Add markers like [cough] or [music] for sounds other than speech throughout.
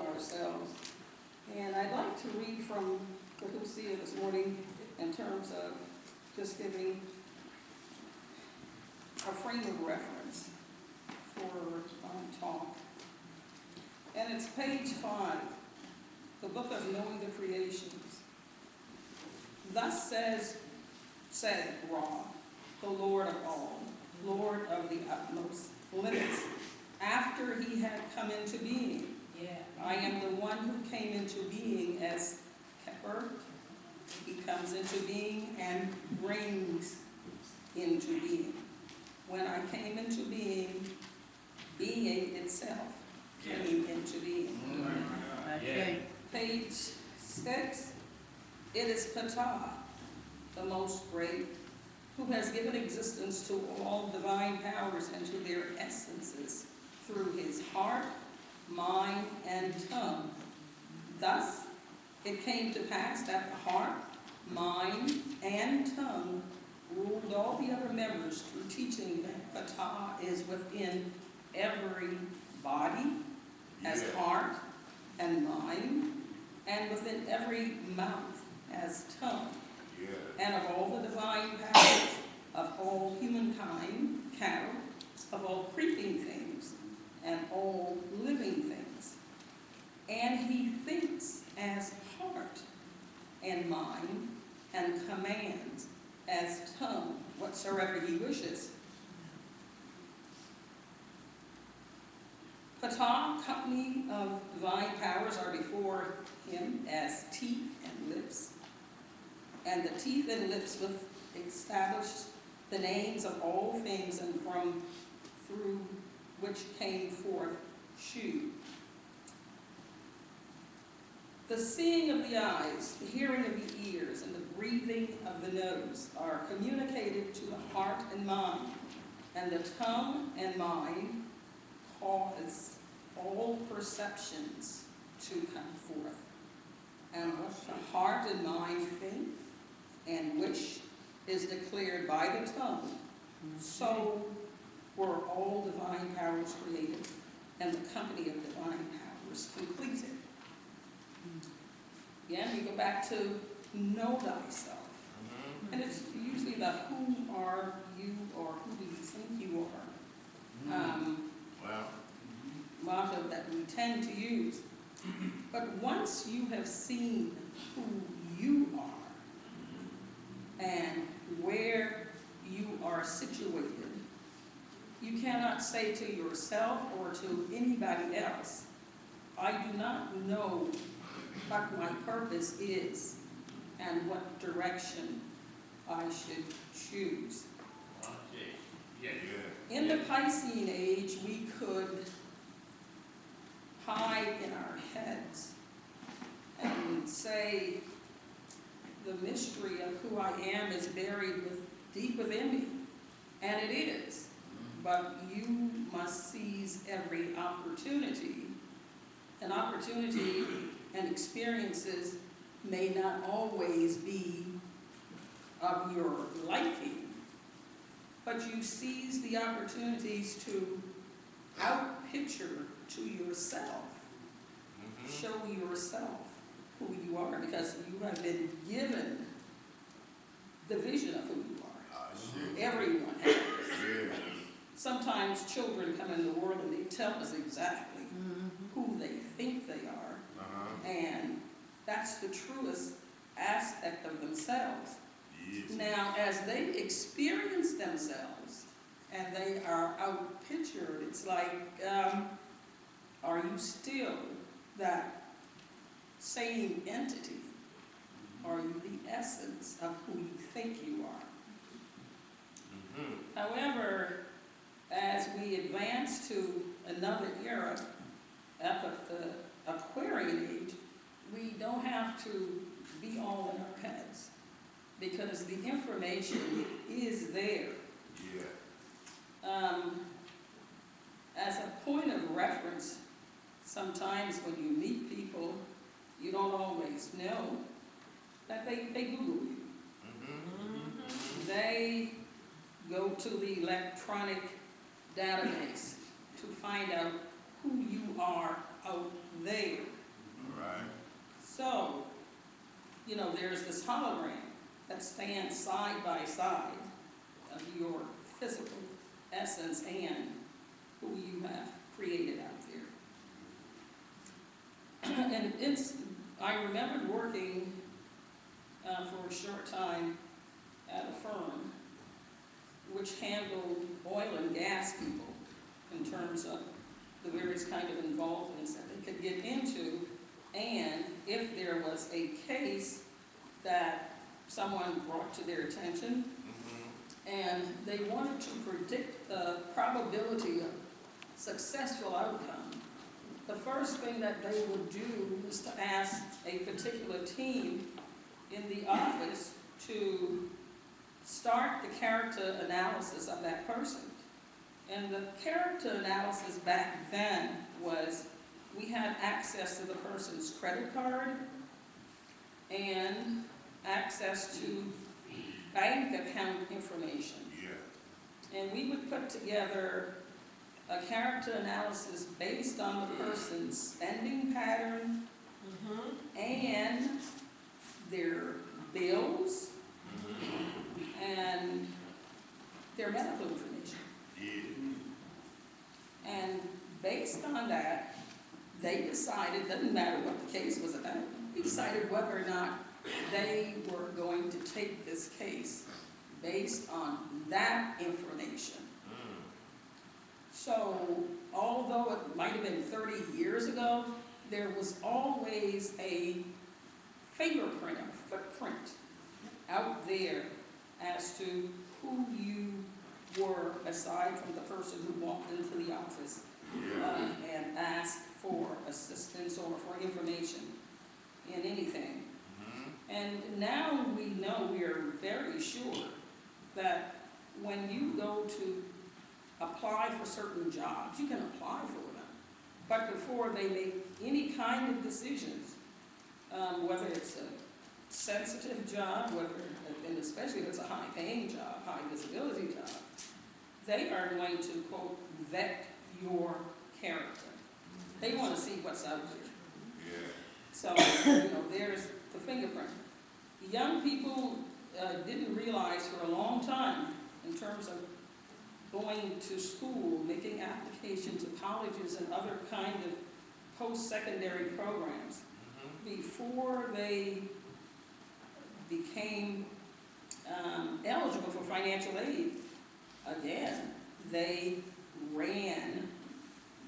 ourselves. And I'd like to read from the Lucia this morning in terms of just giving a frame of reference for um, talk. And it's page five, the book of knowing the creations. Thus says, said Ra, the Lord of all, Lord of the utmost limits, after he had come into being. I am the one who came into being as Keper. He comes into being and brings into being. When I came into being, being itself came into being. Oh Page six, it is Ptah, the most great, who has given existence to all divine powers and to their essences through his heart, mind, and tongue. Thus, it came to pass that the heart, mind, and tongue ruled all the other members through teaching that Ptah is within every body, as heart and mind, and within every mouth as tongue, and of all the divine powers of all humankind, cattle, of all creeping things, and all living things. And he thinks as heart and mind, and commands as tongue whatsoever he wishes. Ptah, company of divine powers are before him as teeth and lips. And the teeth and lips with established the names of all things and from through which came forth Shu. The seeing of the eyes, the hearing of the ears, and the breathing of the nose are communicated to the heart and mind, and the tongue and mind cause all perceptions to come forth. And what the heart and mind think and wish is declared by the tongue. So were all divine powers created, and the company of divine powers completed. Again, we go back to know thyself. Mm-hmm. And it's usually about whom are you or who do you think you are mm. um, Wow. motto that we tend to use. But once you have seen who you are mm-hmm. and where you are situated, you cannot say to yourself or to anybody else, I do not know what my purpose is and what direction I should choose. Yeah. In the Piscean age, we could hide in our heads and say, the mystery of who I am is buried with, deep within me. And it is. But you must seize every opportunity. An opportunity and experiences may not always be of your liking, but you seize the opportunities to outpicture to yourself, mm-hmm. show yourself who you are, because you have been given the vision of who you are. Shit. Everyone has. Yeah. Sometimes children come in the world and they tell us exactly who they think they are, Uh-huh. and that's the truest aspect of themselves. Yes. Now, as they experience themselves and they are outpictured, it's like, um, are you still that same entity? Are you the essence of who you think you are? Mhm. However, as we advance to another era, up at the Aquarian age, we don't have to be all in our heads because the information is there. Yeah. Um, as a point of reference, sometimes when you meet people, you don't always know that they, they Google you. Mm Mhm. They go to the electronic database to find out who you are out there. Right. So, you know, there's this hologram that stands side by side of your physical essence and who you have created out there. [clears throat] And it's, I remembered working uh, for a short time at a firm which handled oil and gas people in terms of the various kind of involvements that they could get into. And if there was a case that someone brought to their attention and they wanted to predict the probability of successful outcome, the first thing that they would do was to ask a particular team in the office to start the character analysis of that person. And the character analysis back then was, we had access to the person's credit card and access to bank account information. Yeah. And we would put together a character analysis based on the person's spending pattern and their bills Mhm. And their medical information. And based on that, they decided, doesn't matter what the case was about, they decided whether or not they were going to take this case based on that information. So although it might have been 30 years ago, there was always a fingerprint, a footprint out there as to who you were aside from the person who walked into the office uh, and asked for assistance or for information in anything. Mhm. And now we know, we are very sure that when you go to apply for certain jobs, you can apply for them. But before they make any kind of decisions, um, whether it's a sensitive job, whether, and especially if it's a high-paying job, high-visibility job, they are going to, quote, vet your character. They want to see what's out there. Yeah. So, you know, there's the fingerprint. Young people uh, didn't realize for a long time, in terms of going to school, making application to colleges and other kind of post-secondary programs, Mhm. before they became um, eligible for financial aid, again, they ran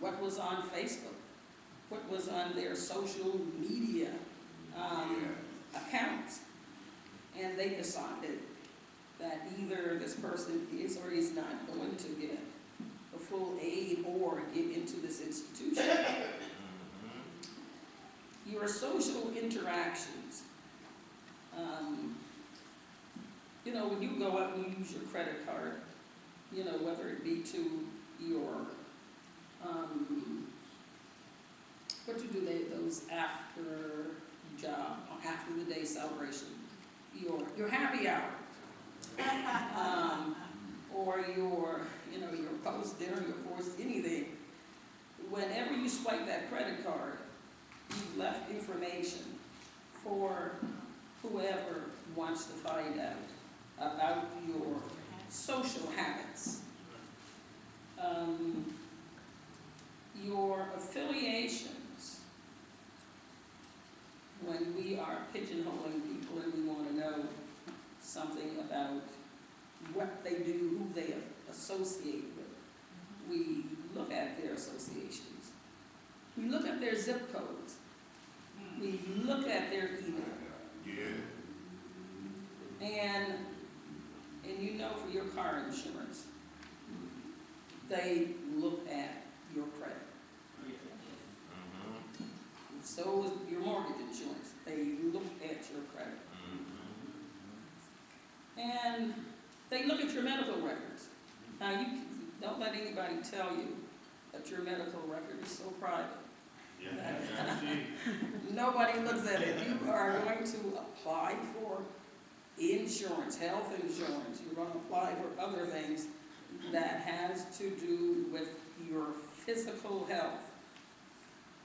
what was on Facebook, what was on their social media um, accounts. And they decided that either this person is or is not going to get the full aid or get into this institution. Your social interactions. Um, you know, when you go out and use your credit card, you know, whether it be to your, um, what you do, they, those after job, after the day celebration, your, your happy hour. [laughs] Um, or your, you know, your post dinner, your post anything. Whenever you swipe that credit card, you've left information for whoever wants to find out about your social habits, um, your affiliations. When we are pigeonholing people and we want to know something about what they do, who they associate with, we look at their associations. We look at their zip codes. We look at their email. Yeah. And, and you know for your car insurance, they look at your credit. And So is your mortgage insurance, they look at your credit. Mm-hmm. And they look at your medical records. Now, you, don't let anybody tell you that your medical record is so private. Nobody looks at it. You are going to apply for insurance, health insurance. You're going to apply for other things that has to do with your physical health.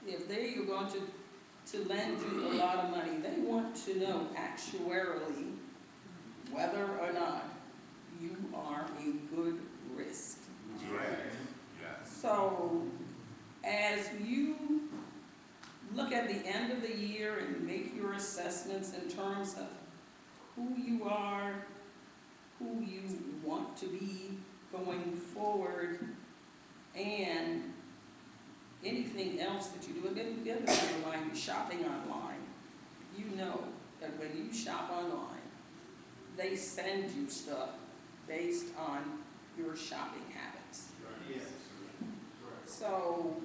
If they are going to, to lend you a lot of money, they want to know actuarially whether or not you are a good risk. Right. Yes. So, as you look at the end of the year and make your assessments in terms of who you are, who you want to be going forward, and anything else that you do, and then the other thing, like you're shopping online, you know that when you shop online, they send you stuff based on your shopping habits. So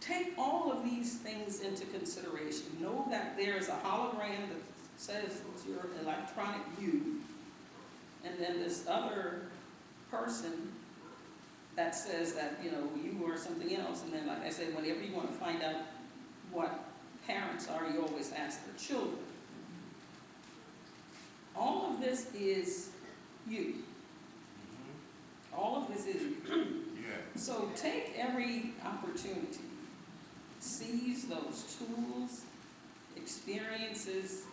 take all of these things into consideration. Know that there is a hologram that says it's your electronic you, and then this other person that says that, you know, you are something else. And then, like I said, whenever you want to find out what parents are, you always ask the children. All of this is you. Mm-hmm. All of this is you. [clears throat] Yeah. So take every opportunity, seize those tools, experiences,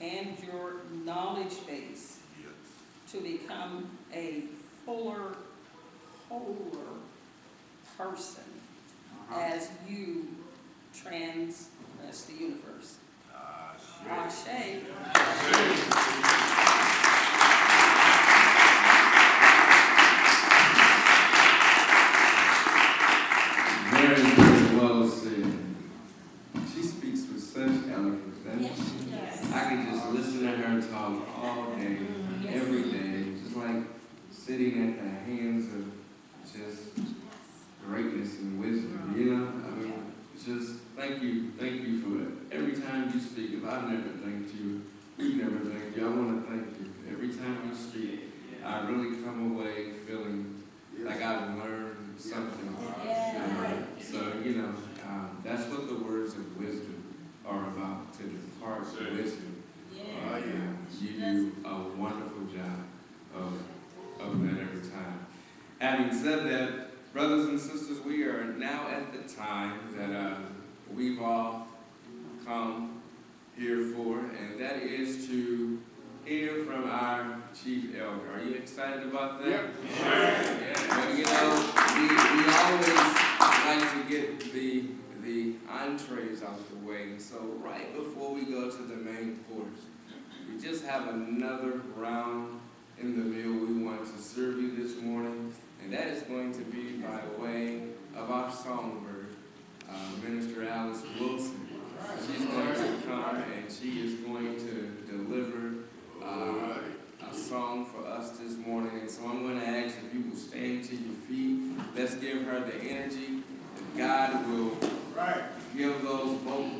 and your knowledge base Yes. to become a fuller, wholer person as you transgress the universe. Ah. Ashe.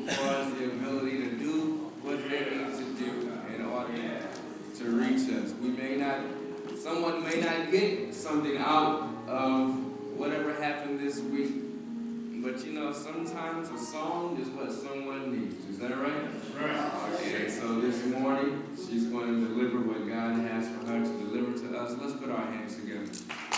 for us the ability to do what they need to do in order to reach us. We may not, someone may not get something out of whatever happened this week, but you know, sometimes a song is what someone needs. Is that right? Right. Okay, so this morning, she's going to deliver what God has for her to deliver to us. Let's put our hands together.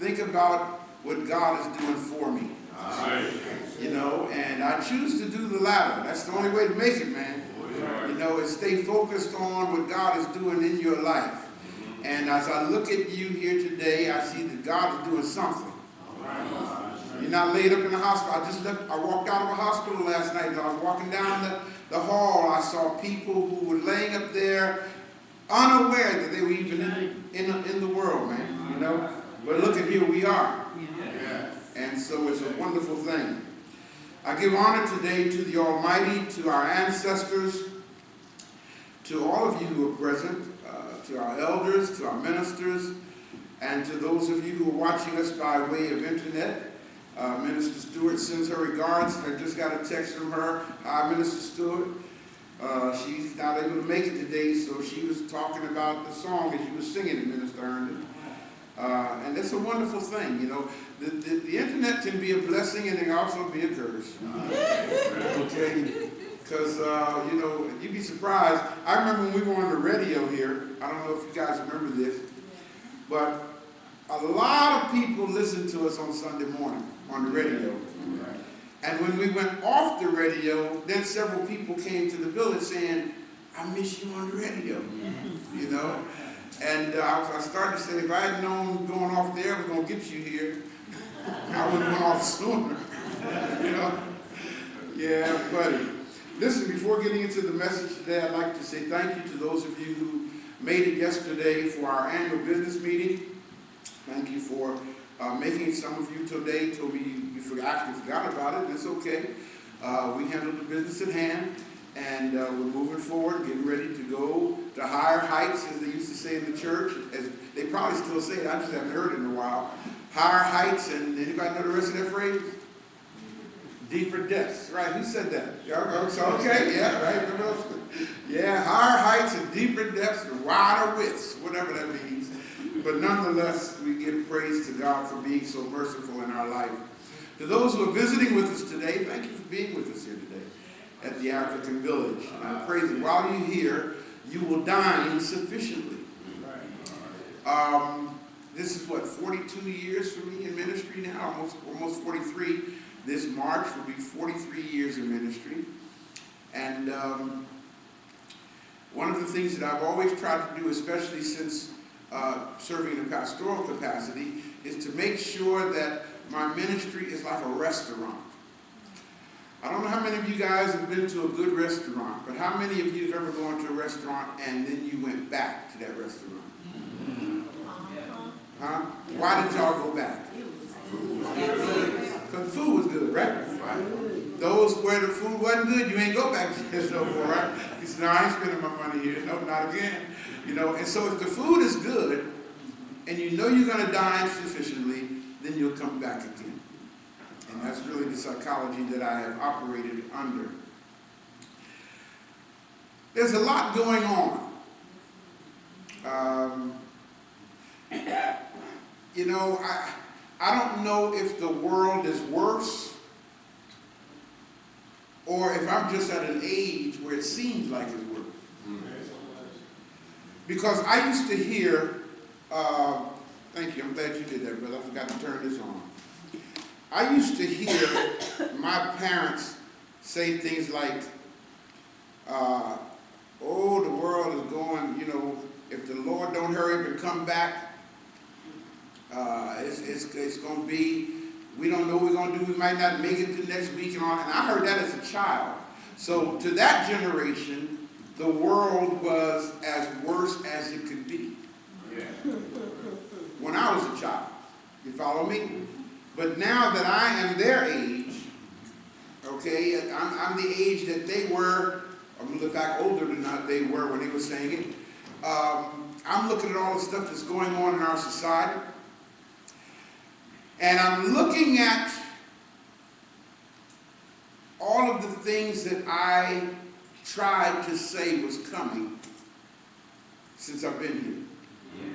Think about what God is doing for me. You know, and I choose to do the latter. That's the only way to make it, man. You know, is stay focused on what God is doing in your life. And as I look at you here today, I see that God is doing something. You're not laid up in the hospital. I just left, I walked out of a hospital last night. As I was walking down the, the hall, I saw people who were laying up there unaware that they were even in, in, in the world, man. You know? But look at here we are. And so it's a wonderful thing. I give honor today to the Almighty, to our ancestors, to all of you who are present, uh, to our elders, to our ministers, and to those of you who are watching us by way of internet. Uh, Minister Stewart sends her regards. I just got a text from her. Hi, Minister Stewart. Uh, she's not able to make it today, so she was talking about the song as you were singing it, Minister Herndon. Uh, and it's a wonderful thing, you know. The, the, the internet can be a blessing and it can also be a curse. Okay? Because, uh, you know, you'd be surprised. I remember when we were on the radio here. I don't know if you guys remember this. But a lot of people listened to us on Sunday morning on the radio. And when we went off the radio, then several people came to the village saying, I miss you on the radio, you know? And uh, I was- I started to say, if I had known going off there was gonna get you here, I would have went off sooner, [laughs] you know? Yeah, buddy. Listen, before getting into the message today, I'd like to say thank you to those of you who made it yesterday for our annual business meeting. Thank you for uh, making it. Some of you today me you, you forgot, actually forgot about it. It's okay. Uh, we handled the business at hand, and uh, we're moving forward, getting ready to go to higher heights, as they used to say in the church. As they probably still say it. I just haven't heard it in a while. Higher heights, and anybody know the rest of that phrase? Deeper depths, right? Who said that? Okay, yeah, right. Yeah, higher heights and deeper depths and wider widths, whatever that means. But nonetheless, we give praise to God for being so merciful in our life. To those who are visiting with us today, thank you for being with us here today at the African Village. And I pray that while you're here, you will dine sufficiently. Um, this is what, 42 years for me in ministry now, almost, almost 43. This March will be 43 years in ministry. And um, one of the things that I've always tried to do, especially since uh, serving in a pastoral capacity, is to make sure that my ministry is like a restaurant. I don't know how many of you guys have been to a good restaurant, but how many of you have ever gone to a restaurant and then you went back to that restaurant? Uh-huh. Huh? Why did y'all go back? Because food was good, right? Those where the food wasn't good, you ain't go back to this no more, right? You said, no, I ain't spending my money here. No, not again. You know, and so if the food is good and you know you're going to dine sufficiently, then you'll come back again. And that's really the psychology that I have operated under. There's a lot going on. Um, you know, I, I don't know if the world is worse or if I'm just at an age where it seems like it's worse. Because I used to hear, uh, thank you, I'm glad you did that, brother. I forgot to turn this on. I used to hear my parents say things like, uh, oh, the world is going, you know, if the Lord don't hurry up and come back, uh, it's, it's, it's going to be, we don't know what we're going to do, we might not make it to next week and all. And I heard that as a child. So to that generation, the world was as worse as it could be. Yeah. When I was a child. You follow me? But now that I am their age, okay, I'm, I'm the age that they were, I'm in fact older than they were when they were saying it. Um, I'm looking at all the stuff that's going on in our society. And I'm looking at all of the things that I tried to say was coming since I've been here.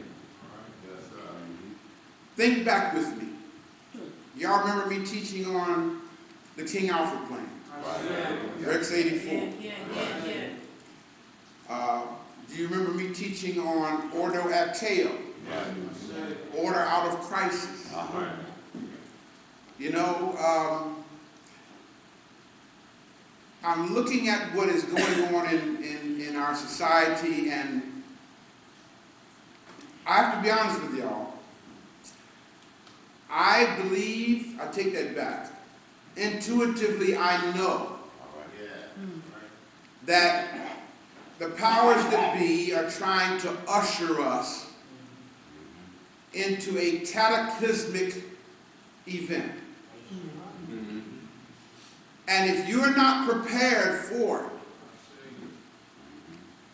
Think back with me. Y'all remember me teaching on the King Alfred plan? Rex 84. Yeah, yeah, Uh, do you remember me teaching on Ordo ad Chaos? Order out of crisis. Uh -huh. You know, um, I'm looking at what is going on in, in, in our society, and I have to be honest with y'all. I believe, I take that back. Intuitively, I know that the powers that be are trying to usher us into a cataclysmic event. And if you're not prepared for it,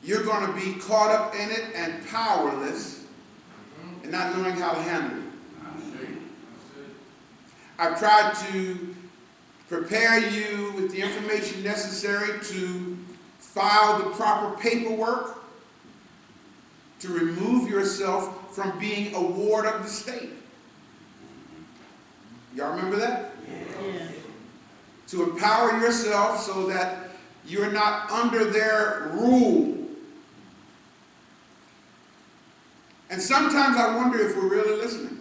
you're going to be caught up in it and powerless and not knowing how to handle it. I've tried to prepare you with the information necessary to file the proper paperwork to remove yourself from being a ward of the state. Y'all remember that? To empower yourself so that you're not under their rule. And sometimes I wonder if we're really listening.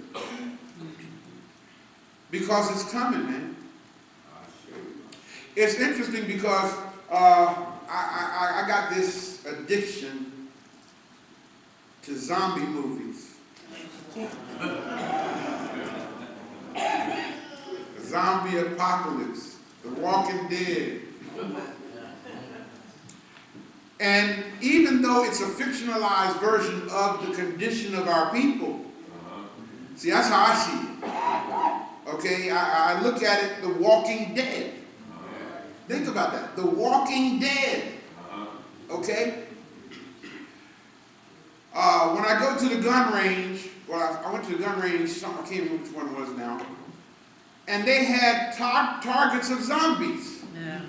Because it's coming, man. it's interesting because uh, I, I, I got this addiction to zombie movies. Zombie apocalypse, The Walking Dead. And even though it's a fictionalized version of the condition of our people, see, that's how I see it. Okay, I, I look at it, The Walking Dead. Think about that. The Walking Dead. Okay? Uh, when I go to the gun range, well, I, I went to the gun range, some, I can't remember which one it was now, and they had tar- targets of zombies. Yeah.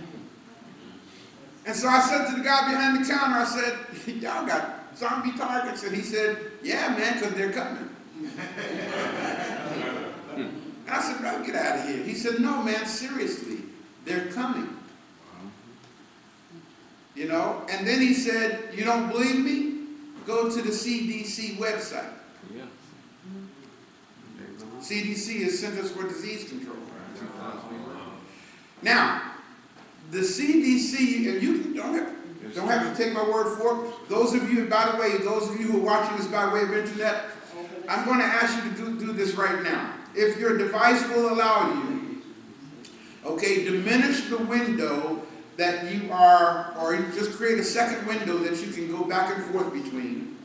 And so I said to the guy behind the counter, I said, [laughs] y'all got zombie targets? And he said, yeah, man, because they're coming. [laughs] I said, bro, get out of here. He said, no, man, seriously, they're coming. You know? And then he said, you don't believe me? Go to the CDC website. Yeah. CDC is Centers for Disease Control. Now, the CDC, and you don't have, don't have to take my word for it. Those of you, by the way, those of you who are watching this by way of internet, I'm going to ask you to do, do this right now. If your device will allow you, okay, diminish the window that you are, or just create a second window that you can go back and forth between,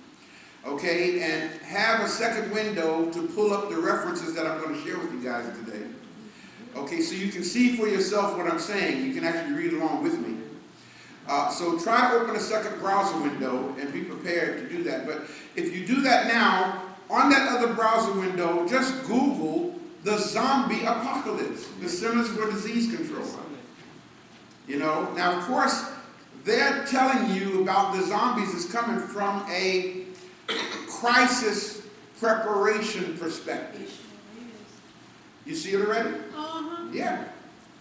okay, and have a second window to pull up the references that I'm going to share with you guys today. Okay, so you can see for yourself what I'm saying. You can actually read along with me. Uh, so try open a second browser window and be prepared to do that. But if you do that now, on that other browser window, just Google the zombie apocalypse, the Centers for Disease Control. You know, now of course, they're telling you about the zombies is coming from a crisis preparation perspective. You see it already? Uh-huh. Yeah,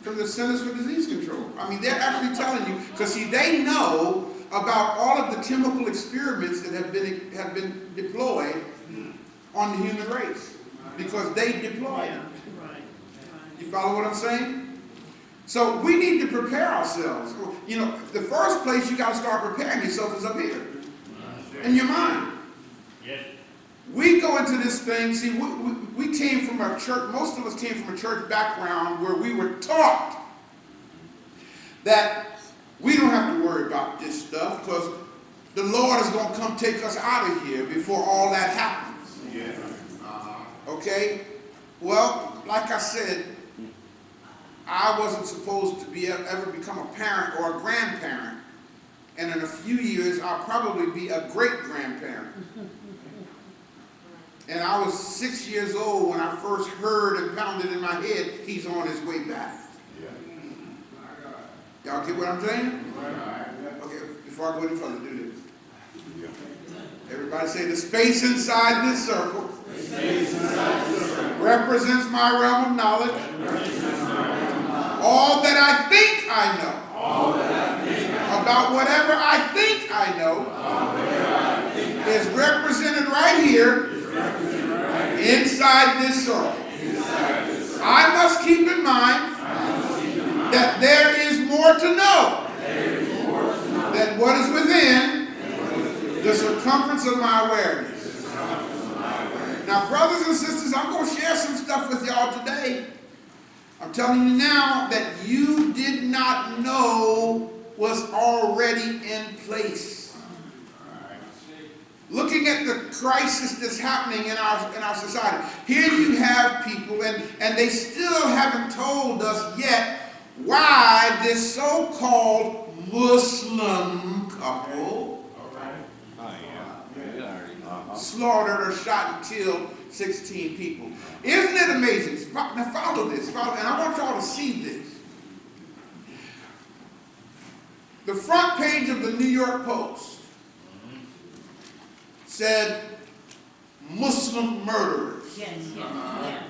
from the Centers for Disease Control. I mean, they're actually telling you, because see, they know about all of the chemical experiments that have been, have been deployed on the human race, because they deploy them. You follow what I'm saying? So we need to prepare ourselves. You know, the first place you got to start preparing yourself is up here, in your mind. We go into this thing, see, we, we, we came from a church, most of us came from a church background where we were taught that we don't have to worry about this stuff because the Lord is going to come take us out of here before all that happens. Uh-huh. Okay? Well, like I said, I wasn't supposed to be ever become a parent or a grandparent. And in a few years, I'll probably be a great grandparent. And I was six years old when I first heard and pounded in my head, he's on his way back. Y'all get what I'm saying? Okay, before I go any further, do this. Everybody say the space inside this circle represents my realm of knowledge. All that I think I know about whatever I think I know is represented right here inside this circle. I must keep in mind that there is more to know than what is within the circumference of my awareness. Now, brothers and sisters, I'm going to share some stuff with y'all today. I'm telling you now that you did not know was already in place. Looking at the crisis that's happening in our, in our society, here you have people, and, and they still haven't told us yet why this so-called Muslim couple slaughtered or shot and killed 16 people. Isn't it amazing? Now follow this, follow, and I want y'all to see this. The front page of the New York Post said Muslim murderers Yes, yes, yeah.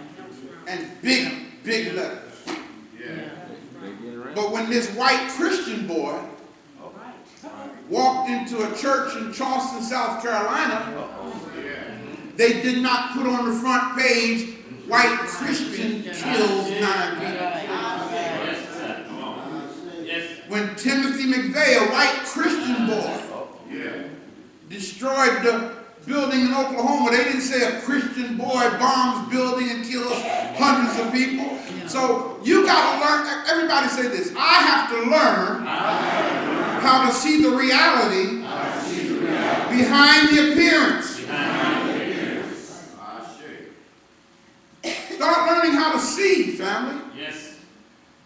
and big, big letters. They get around. But when this white Christian boy walked into a church in Charleston, South Carolina, they did not put on the front page, white Christian kills nine people. when Timothy McVeigh, a white Christian boy, destroyed the building in Oklahoma. They didn't say a Christian boy bombs building and kills hundreds of people. So you got to learn. Everybody say this. I have to learn how to see the reality behind the appearance. Start learning how to see, family. Yes.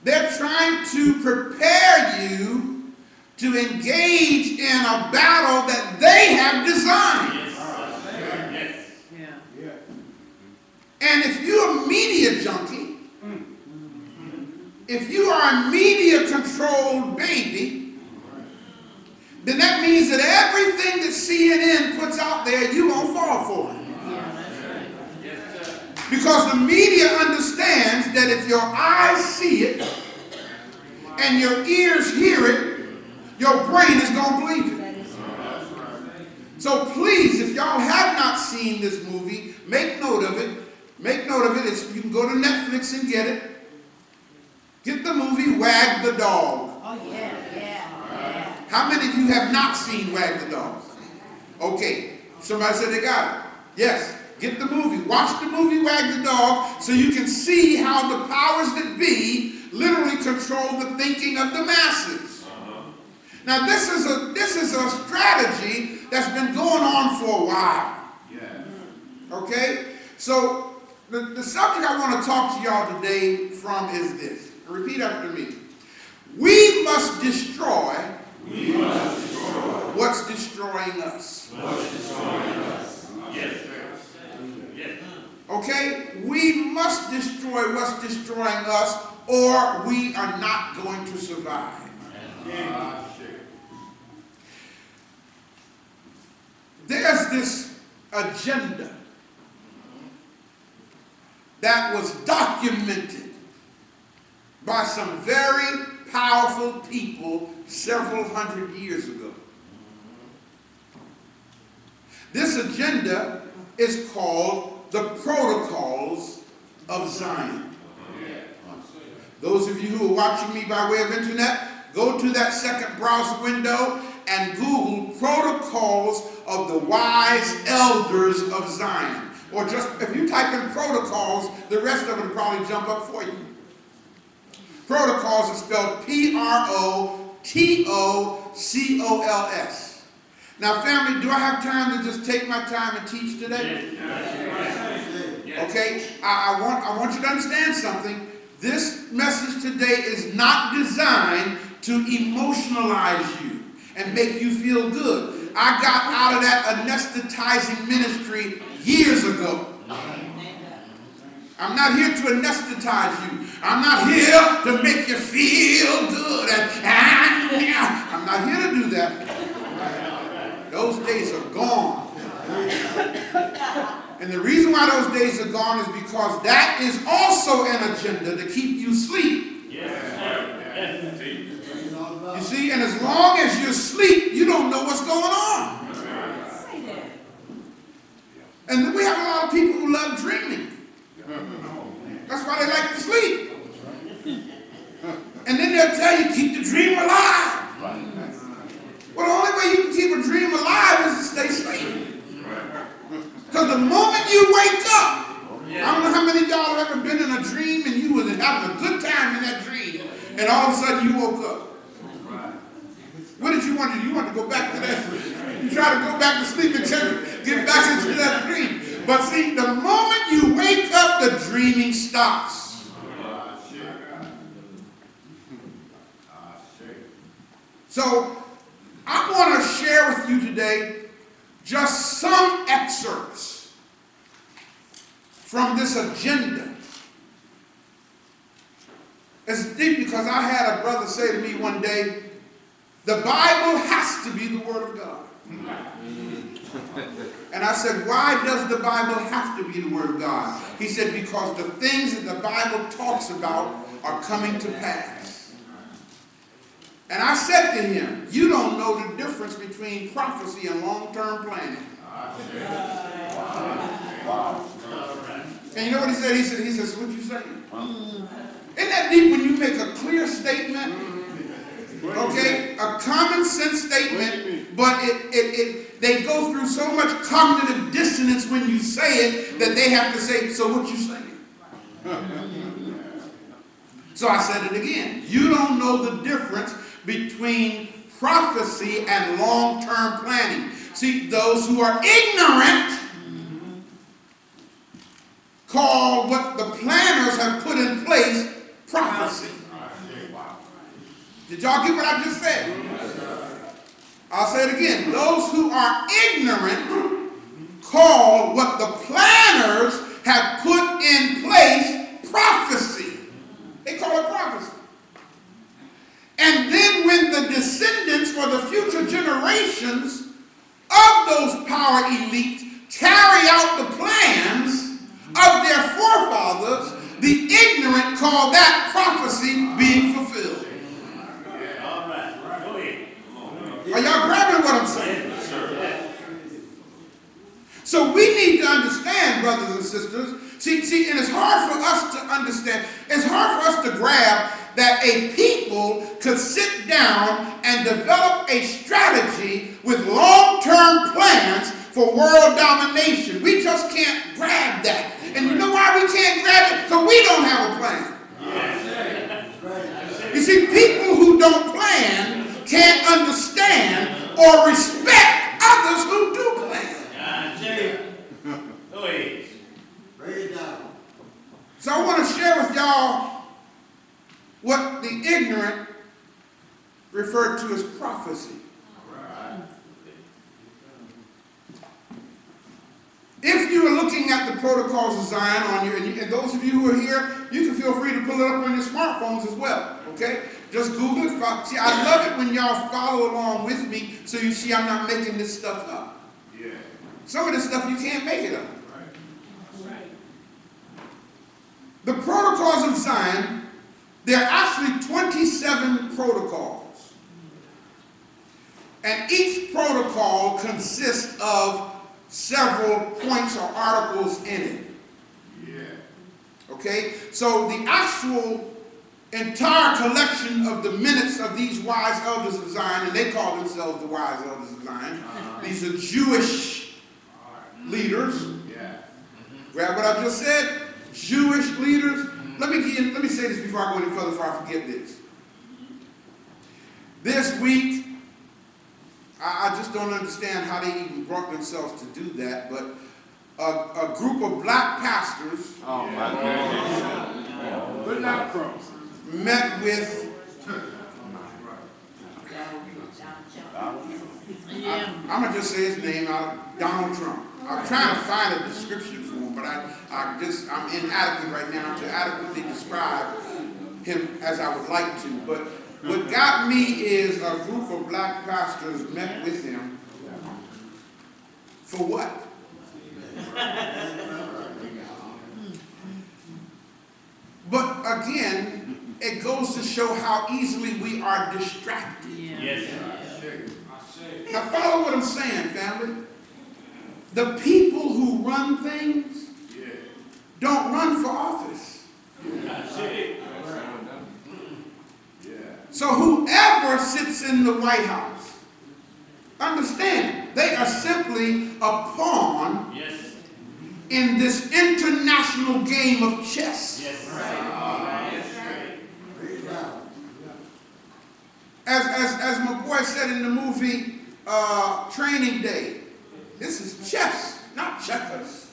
They're trying to prepare you to engage in a battle that they have designed. And if you're a media junkie, if you are a media controlled baby, then that means that everything that CNN puts out there, you're going to fall for it. Because the media understands that if your eyes see it and your ears hear it, your brain is going to believe it. So please, if y'all have not seen this movie, make note of it. Make note of it. It's, you can go to Netflix and get it. Get the movie Wag the Dog. Oh, yeah, yeah, yeah. How many of you have not seen Wag the Dog? Okay. Somebody said they got it. Yes. Get the movie. Watch the movie Wag the Dog so you can see how the powers that be literally control the thinking of the masses. Uh-huh. Now this is a this is a strategy that's been going on for a while. Yeah. Okay? So the, the subject I want to talk to y'all today from is this. Repeat after me. We must destroy, what's destroying us. What's destroying us? Yes. Okay? We must destroy what's destroying us, or we are not going to survive. There's this agenda that was documented by some very powerful people several hundred years ago. This agenda is called the Protocols of Zion. Those of you who are watching me by way of internet, go to that second browser window and Google Protocols of the Wise Elders of Zion. Or just, if you type in protocols, the rest of it will probably jump up for you. Protocols is spelled P-R-O-T-O-C-O-L-S. Now, family, do I have time to just take my time and teach today? Okay, I, I, want, I want you to understand something. This message today is not designed to emotionalize you and make you feel good. I got out of that anesthetizing ministry years ago. I'm not here to anesthetize you. I'm not here to make you feel good. I'm not here to do that. Those days are gone. And the reason why those days are gone is because that is also an agenda to keep you asleep. You see, and as long as you're asleep, you don't know what's going on. And we have a lot of people who love dreaming. That's why they like to sleep. And then they'll tell you, keep the dream alive. Well, the only way you can keep a dream alive is to stay asleep. Because the moment you wake up, I don't know how many of y'all have ever been in a dream and you was having a good time in that dream, and all of a sudden you woke up. What did you want to do? You want to go back to that? You try to go back to sleep and get, get back into that dream. But see, the moment you wake up, the dreaming stops. So, I want to share with you today just some excerpts from this agenda. It's deep because I had a brother say to me one day, the Bible has to be the Word of God. [laughs] And I said, why does the Bible have to be the Word of God? He said, because the things that the Bible talks about are coming to pass. And I said to him, you don't know the difference between prophecy and long-term planning. And you know what he said? He said, he says, what you saying? Isn't that deep when you make a clear statement Okay, a common sense statement, but it, it, it, they go through so much cognitive dissonance when you say it that they have to say, so what you saying? [laughs] so I said it again. You don't know the difference between prophecy and long-term planning. See, those who are ignorant call what the planners have put in place prophecy. Did y'all get what I just said? I'll say it again. Those who are ignorant call what the planners have put in place prophecy. They call it prophecy. And then when the descendants for the future generations of those power elites carry out the plans of their forefathers, the ignorant call that prophecy being fulfilled. Are y'all grabbing what I'm saying? So we need to understand, brothers and sisters. See, see, and it's hard for us to understand, it's hard for us to grab that a people could sit down and develop a strategy with long-term plans for world domination. We just can't grab that. And you know why we can't grab it? Because we don't have a plan. You see, people who don't plan can't understand or respect others who do plan. [laughs] So I want to share with y'all what the ignorant referred to as prophecy. If you are looking at the protocols of Zion on your, and, you, and those of you who are here, you can feel free to pull it up on your smartphones as well. Okay? Just Google it. See, I love it when y'all follow along with me so you see I'm not making this stuff up. Yeah. Some of this stuff you can't make it up. The protocols of Zion, there are actually 27 protocols. And each protocol consists of several points or articles in it. Yeah. Okay? So the actual entire collection of the minutes of these wise elders of Zion, and they call themselves the wise elders of Zion, uh-huh. these are Jewish leaders. Yeah. Grab what I just said. Jewish leaders. Let me get, let me say this before I go any further, before I forget this. This week, I, I just don't understand how they even brought themselves to do that, but a, a group of black pastors Oh, my goodness. Put out crumbs. met with I'm gonna just say his name out, of Donald Trump. I'm trying to find a description for him, but I, I just, I'm inadequate right now to adequately describe him as I would like to. But what got me is a group of black pastors met with him for what? But again, it goes to show how easily we are distracted. Yes. Now follow what I'm saying, family. The people who run things don't run for office. So whoever sits in the White House, understand, they are simply a pawn in this international game of chess. As, as, as my boy said in the movie uh, Training Day, this is chess, not checkers.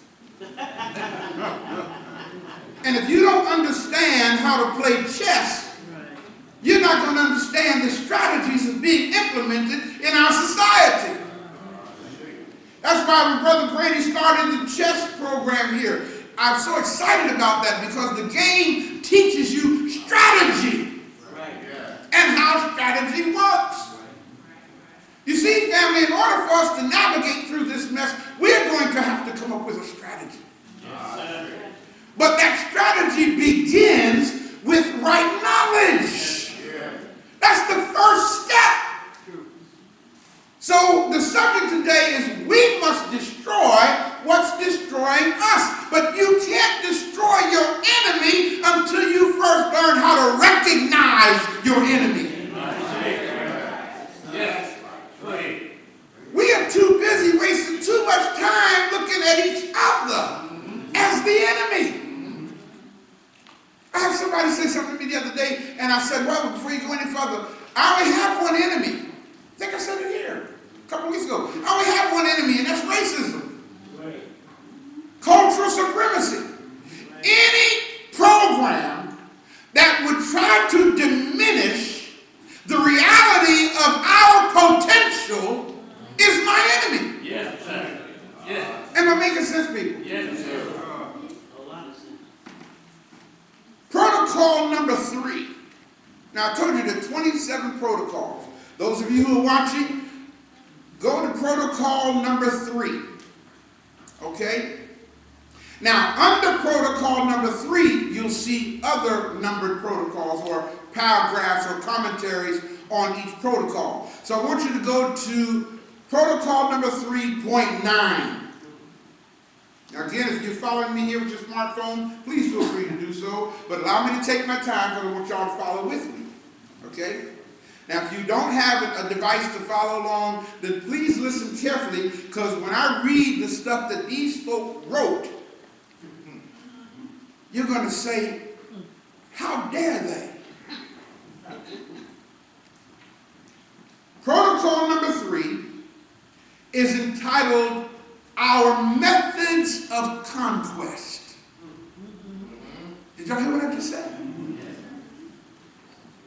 and if you don't understand how to play chess, you're not going to understand the strategies that's being implemented in our society. That's why when Brother Brady started the chess program here, I'm so excited about that because the game teaches you strategy and how strategy works. You see, family, in order for us to navigate through this mess, we're going to have to come up with a strategy. But that strategy begins with right knowledge. That's the first step. So the subject today is we must destroy what's destroying us. But you can't destroy your enemy until you first learn how to recognize your enemy. and I said, well, before you go any further, I only have one enemy. I think I said it here a couple weeks ago. I only have one enemy, and that's racism. Cultural supremacy. Any program that would try to diminish the reality of our potential is my enemy. Yes, sir. Yes, Am I making sense, people? yes, sir. Protocol number three. Now, I told you there are 27 protocols. Those of you who are watching, go to protocol number three. Okay? Now, under protocol number three, you'll see other numbered protocols or paragraphs or commentaries on each protocol. So I want you to go to protocol number 3.9. Now, again, if you're following me here with your smartphone, please feel free to do so, me to take my time because I want y'all to follow with me. Okay? Now, if you don't have a device to follow along, then please listen carefully because when I read the stuff that these folk wrote, you're going to say, How dare they? Protocol number three is entitled Our Methods of Conquest. Did y'all hear what I just said?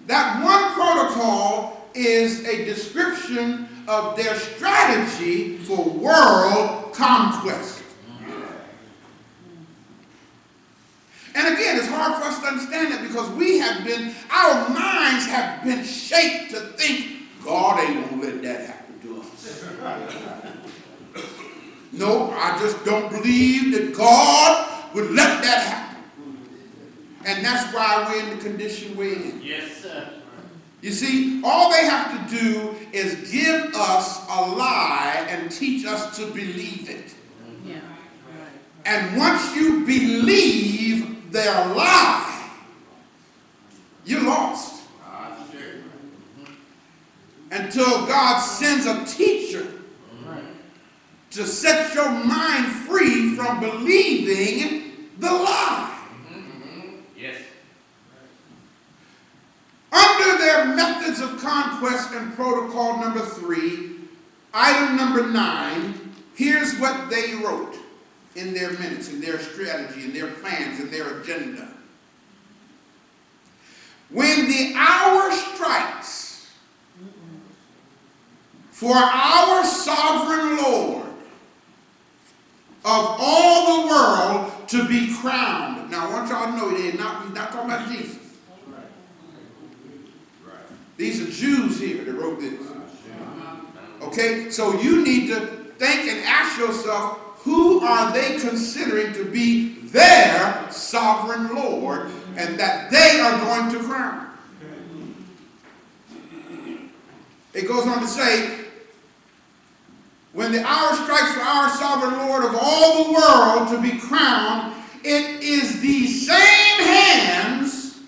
That one protocol is a description of their strategy for world conquest. And again, it's hard for us to understand that because we have been, our minds have been shaped to think God ain't gonna let that happen to us. [laughs] no, I just don't believe that God would let that happen. And that's why we're in the condition we're in. Yes, sir. You see, all they have to do is give us a lie and teach us to believe it. And once you believe their lie, you're lost. Until God sends a teacher to set your mind free from believing the lie. Yes. Under their methods of conquest and protocol number three, item number nine, here's what they wrote in their minutes, in their strategy, in their plans, in their agenda. When the hour strikes for our sovereign Lord of all the world to be crowned. Now, I want y'all to know, they're not, not talking about Jesus. These are Jews here that wrote this. Okay, so you need to think and ask yourself, who are they considering to be their sovereign Lord and that they are going to crown? It goes on to say, when the hour strikes for our sovereign Lord of all the world to be crowned, it is the same hands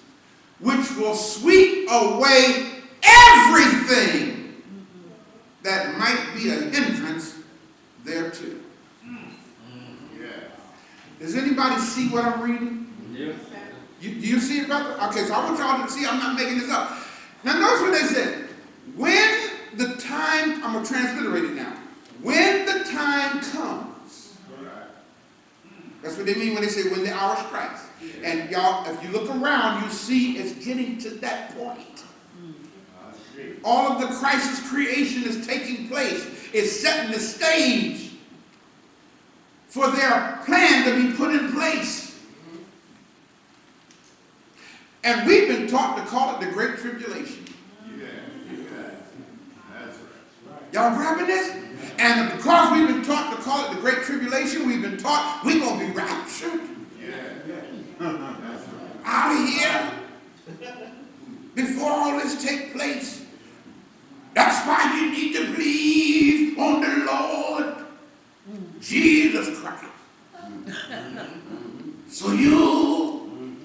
which will sweep away everything that might be a hindrance thereto. Does anybody see what I'm reading? Yeah. You, do you see it, brother? Okay, so I want y'all to see, I'm not making this up. Now, notice what they said. When the time, I'm going to transliterate it now. When the time comes, that's what they mean when they say when the hour strikes. And y'all, if you look around, you see it's getting to that point. All of the crisis creation is taking place. It's setting the stage for their plan to be put in place. And we've been taught to call it the Great Tribulation. Y'all grabbing this? And because we've been taught to call it the Great Tribulation, we've been taught we're going to be raptured [laughs] out of here before all this take place. That's why you need to believe on the Lord Jesus Christ. So you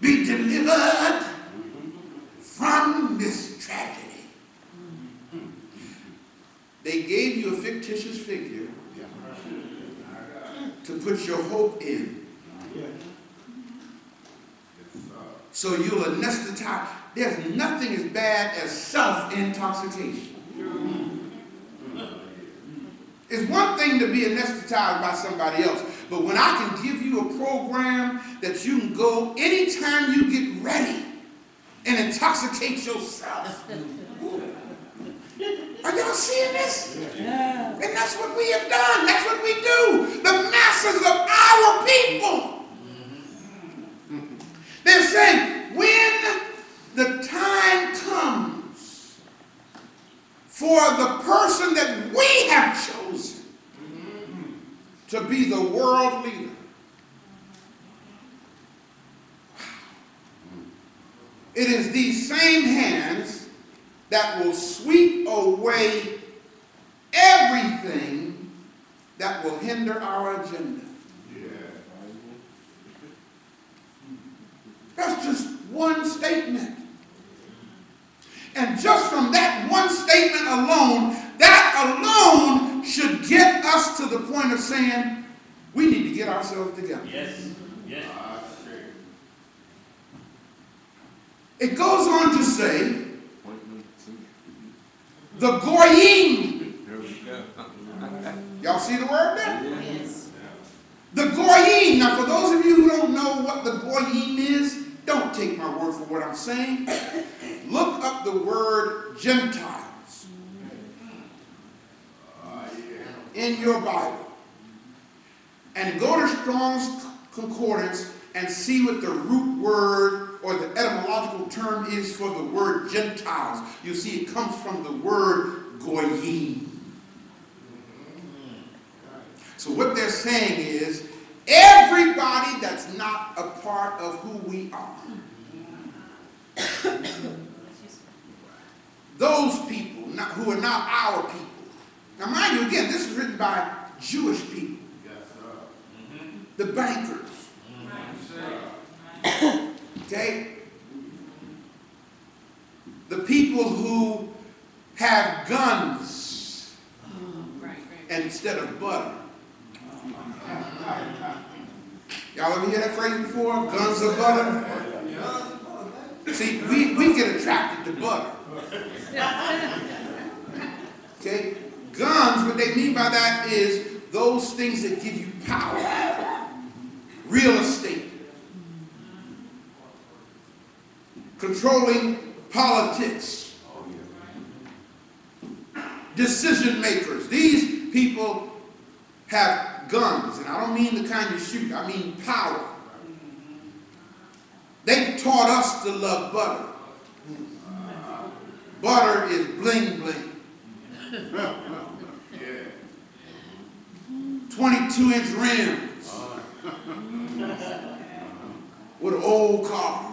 be delivered from this tragedy. They gave you a fictitious figure to put your hope in. so you'll anesthetize. There's nothing as bad as self-intoxication. It's one thing to be anesthetized by somebody else, but when I can give you a program that you can go anytime you get ready and intoxicate yourself. Are y'all seeing this? Yeah. And that's what we have done. That's what we do. The masses of our people. Mm-hmm. They're saying, when the time comes for the person that we have chosen to be the world leader, it is these same hands that will sweep away everything that will hinder our agenda. That's just one statement. And just from that one statement alone, that alone should get us to the point of saying, we need to get ourselves together. Yes. Yes. It goes on to say, the Goyim. [laughs] Y'all see the word there? Yes. The Goyim. Now, for those of you who don't know what the Goyim is, don't take my word for what I'm saying. Look up the word Gentiles in your Bible. And go to Strong's Concordance and see what the root word or the etymological term is for the word Gentiles. You see, it comes from the word Goyim. So what they're saying is everybody that's not a part of who we are. [coughs] Those people not, who are not our people. Now mind you, again, this is written by Jewish people. The bankers. Okay? The people who have guns oh, instead of butter. Y'all ever hear that phrase before? Guns or butter? See, we, we get attracted to butter. Okay? Guns, what they mean by that is those things that give you power. Real estate. Controlling politics. Decision makers. These people have guns, and I don't mean the kind you shoot, I mean power. They've taught us to love butter. Butter is bling bling. [laughs] 22 inch rims with an old car.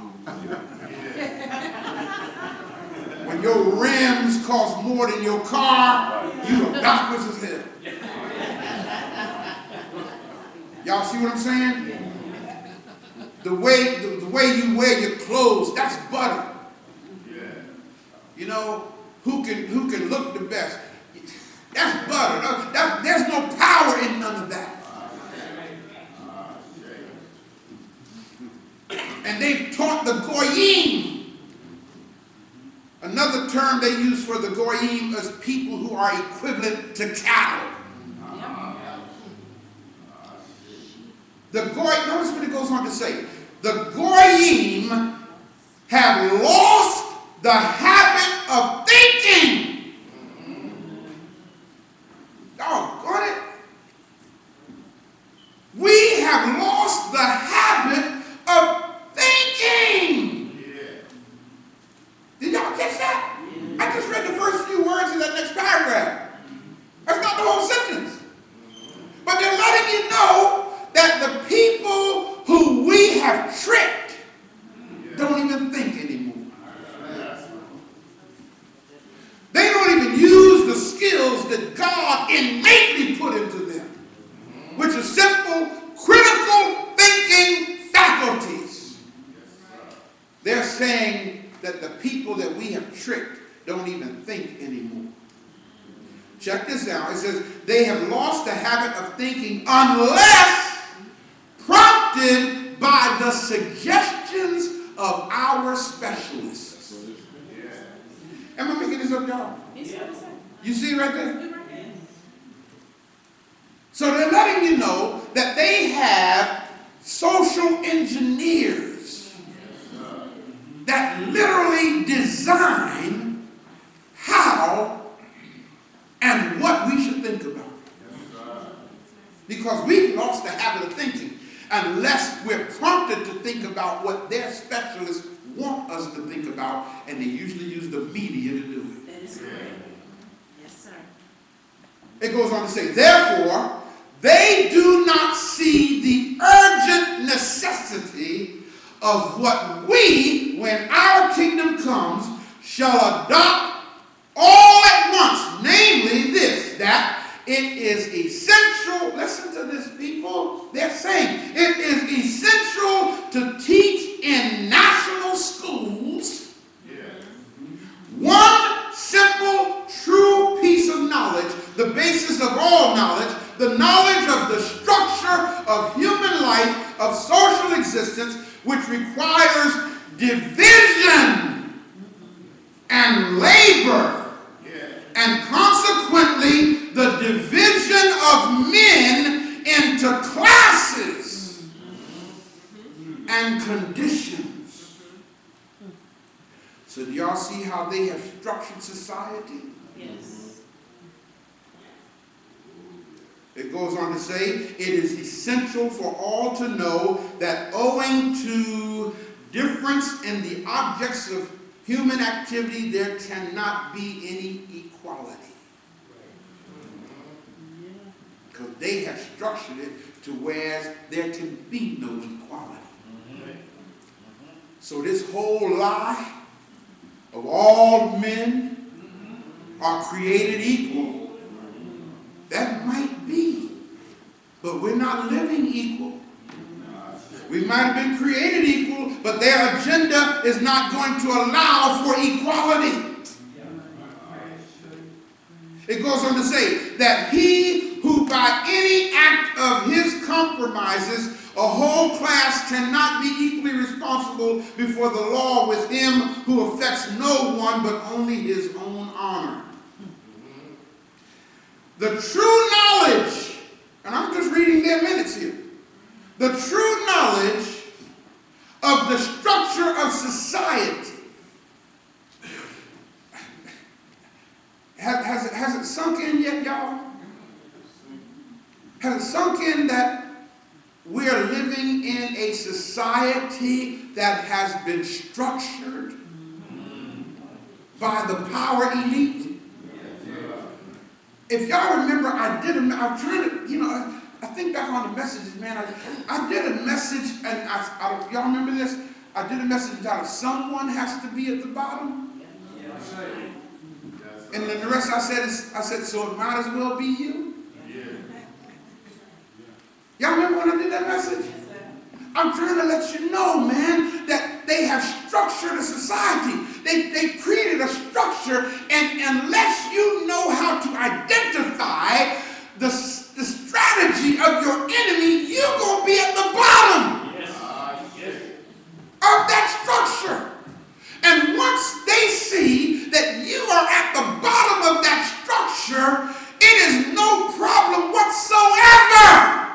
When your rims cost more than your car, you are backwards as hell. Y'all see what I'm saying? The way, the, the way you wear your clothes, that's butter. You know, who can who can look the best? That's butter. No, that- there's no power in none of that. And they've taught the goyim. Another term they use for the goyim is people who are equivalent to cattle. The goy, notice what it goes on to say. The goyim have lost the habit of thinking. Doggone it. We have lost the habit of thinking. Did y'all catch that? I just read the first few words in that next paragraph. That's not the whole sentence. But they're letting you know that the people who we have tricked don't even think anymore. They don't even use the skills that God innately put into them, which are simple, critical thinking faculties. They're saying that the people that we have tricked don't even think anymore. Check this out. It says, they have lost the habit of thinking unless prompted by the suggestions of our specialists. Am I making this up, y'all? You see right there? So they're letting you know that they have social engineers that literally design how and what we should think about. Because we've lost the habit of thinking unless we're prompted to think about what their specialists want us to think about, and they usually use the media to do it. That is correct. Yes, sir. It goes on to say, therefore, they do not see the urgent necessity of what we, when our kingdom comes, shall adopt all at once, namely this, that it is essential, listen to this, people, they're saying it is essential to teach in national schools one simple, true piece of knowledge, the basis of all knowledge, the knowledge of the structure of human life, of social existence, which requires division and labor, and consequently the division of men into classes and conditions. So do y'all see how they have structured society? Yes. It goes on to say, it is essential for all to know that owing to difference in the objects of human activity, there cannot be any equality. Because they have structured it to where there can be no equality. So this whole lie of all men are created equal, that might be, but we're not living equal. We might have been created equal, but their agenda is not going to allow for equality. It goes on to say that he who by any act of his compromises a whole class cannot be equally responsible before the law with him who affects no one but only his own honor. The true knowledge, and I'm just reading their minutes here, the true knowledge of the structure of society has, has, it, has it sunk in yet, y'all? Has it sunk in that we're living in a society that has been structured by the power elite? If y'all remember, I did a, I'm trying to, you know, I, think back on the messages, man. I, I did a message, and I, I y'all remember this? I did a message entitled "Someone Has to Be at the Bottom," and then the rest I said is, I said, so it might as well be you. Y'all remember when I did that message? I'm trying to let you know, man, that they have structured a society. They, they created a structure, and unless you know how to identify the, the strategy of your enemy, you're going to be at the bottom ah, of that structure. And once they see that you are at the bottom of that structure, it is no problem whatsoever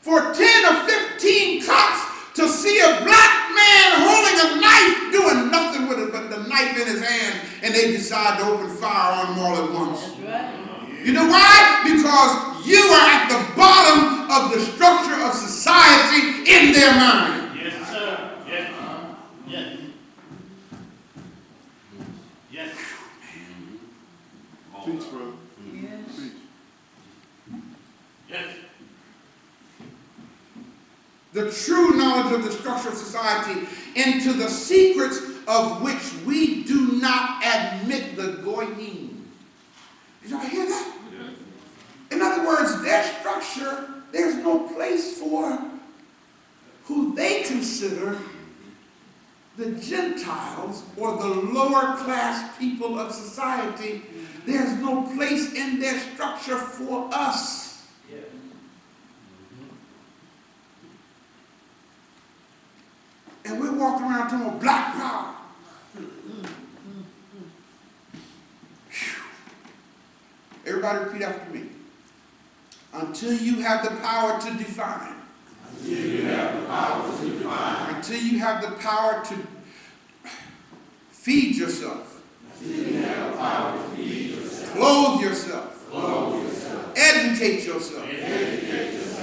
for 10 or 15 cops to see a black man holding a knife doing nothing with it but the knife in his hand and they decide to open fire on him all at once. You know why? Because you are at the bottom of the structure of society in their mind. Yes, sir. Yes. Yes. Yes. Teach, bro. Yes. Teach. Yes. the true knowledge of the structure of society into the secrets of which we do not admit the goyim. Did y'all hear that? In other words, their structure, there's no place for who they consider the Gentiles or the lower class people of society. There's no place in their structure for us. And we're walking around talking about black power. Everybody repeat after me. Until you have the power to define. Until you have the power to define. Until you have the power to feed yourself. Until you have the power to feed yourself. Clothe yourself. Educate yourself.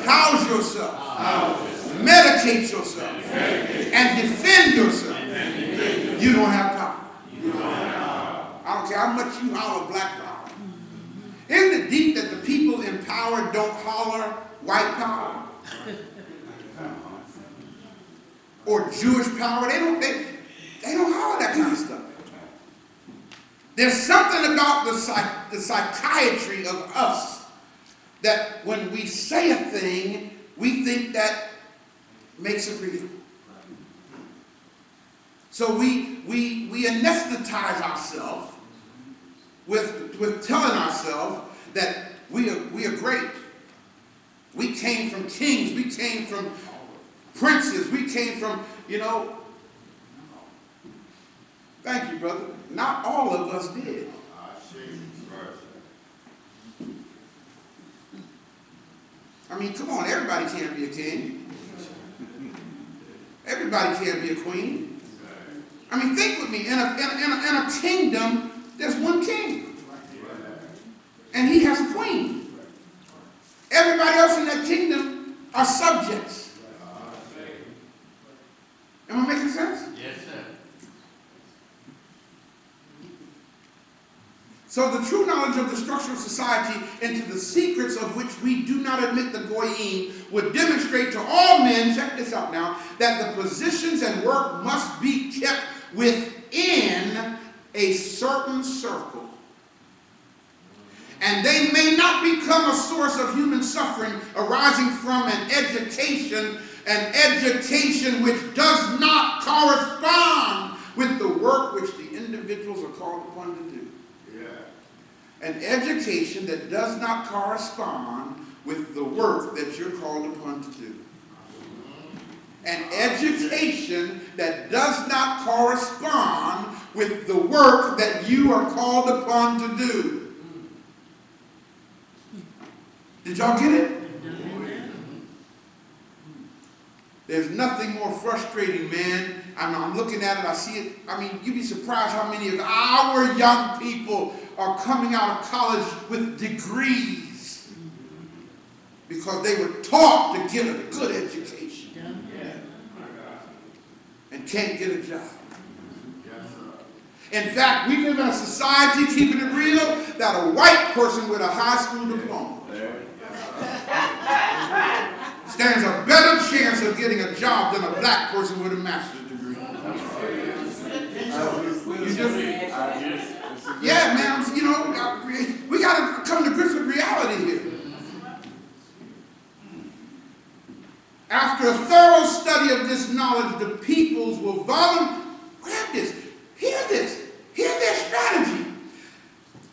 House yourself. House yourself. And defend yourself. You don't have power. You don't have power. I don't care how much you holler black power. Isn't it deep that the people in power don't holler white power? or Jewish power? They don't, they, they don't holler that kind of stuff. There's something about the, psych, the psychiatry of us that when we say a thing, we think that makes it real. So we, we, we anesthetize ourselves with, with telling ourselves that we are, we are great. We came from kings. We came from princes. We came from, you know. Thank you, brother. Not all of us did. I mean, come on, everybody can't be a king. Everybody can't be a queen. I mean, think with me. In a, in a, in a, in a kingdom, there's one king. And he has a queen. Everybody else in that kingdom are subjects. Am I making sense? Yes, sir. So the true knowledge of the structure of society and to the secrets of which we do not admit the goyim would demonstrate to all men, check this out now, that the positions and work must be kept within a certain circle. And they may not become a source of human suffering arising from an education, an education which does not correspond with the work which the individuals are called upon to do. An education that does not correspond with the work that you're called upon to do. An education that does not correspond with the work that you are called upon to do. Did y'all get it? There's nothing more frustrating, man. I'm, I'm looking at it, I see it. I mean, you'd be surprised how many of our young people are coming out of college with degrees because they were taught to get a good education and can't get a job. In fact, we live in a society, keeping it real, that a white person with a high school diploma stands a better chance of getting a job than a black person with a master's degree. You just, yeah, man, you know, we got to come to grips with reality here. After a thorough study of this knowledge, the peoples will voluntarily, grab this, hear this, hear their strategy.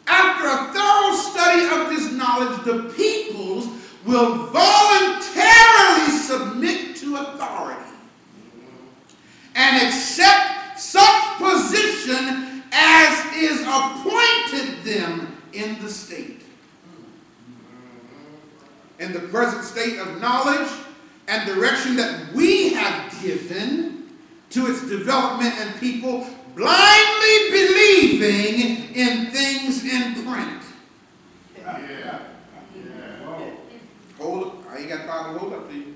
After a thorough study of this knowledge, the peoples will voluntarily submit to authority and accept such position as is appointed them in the state. In the present state of knowledge and direction that we have given to its development and people blindly believing in things in print. Yeah. Hold up. I ain't got Bible hold up to you.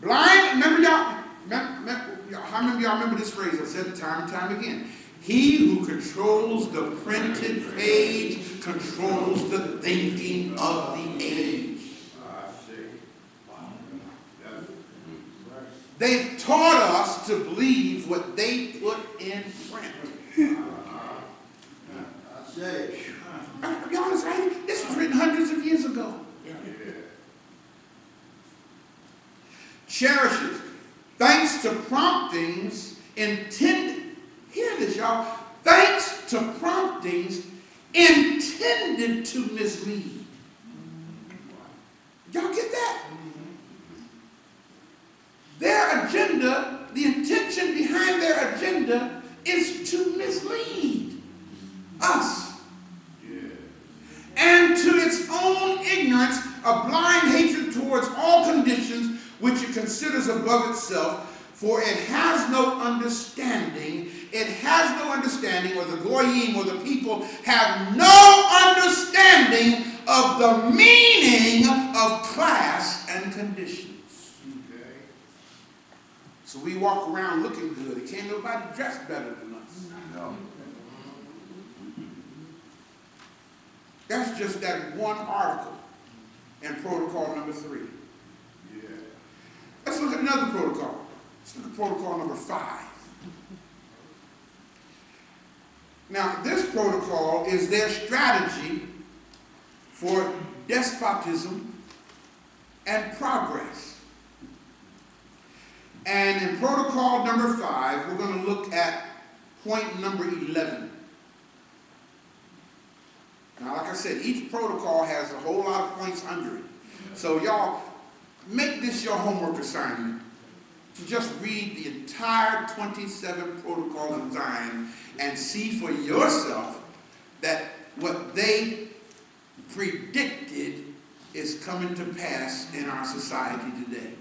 Blind, remember y'all, how many of y'all remember this phrase? I've said it time and time again. He who controls the printed page controls the thinking of the age. They've taught us to believe what they put in print. Honest, right? This was written hundreds of years ago. Cherishes, to promptings intended, hear this, y'all. Thanks to promptings intended to mislead. Y'all get that? Their agenda, the intention behind their agenda is to mislead us. And to its own ignorance, a blind hatred towards all conditions which it considers above itself, for it has no understanding. It has no understanding, or the goyim, or the people have no understanding of the meaning of class and conditions. Okay. So we walk around looking good. Can't nobody dress better than us. No. That's just that one article in protocol number three. Yeah. Let's look at another protocol. Let's protocol number five. Now, this protocol is their strategy for despotism and progress. And in protocol number five, we're going to look at point number 11. Now, like I said, each protocol has a whole lot of points under it. So, y'all, make this your homework assignment to just read the entire 27 protocols of Zion and see for yourself that what they predicted is coming to pass in our society today.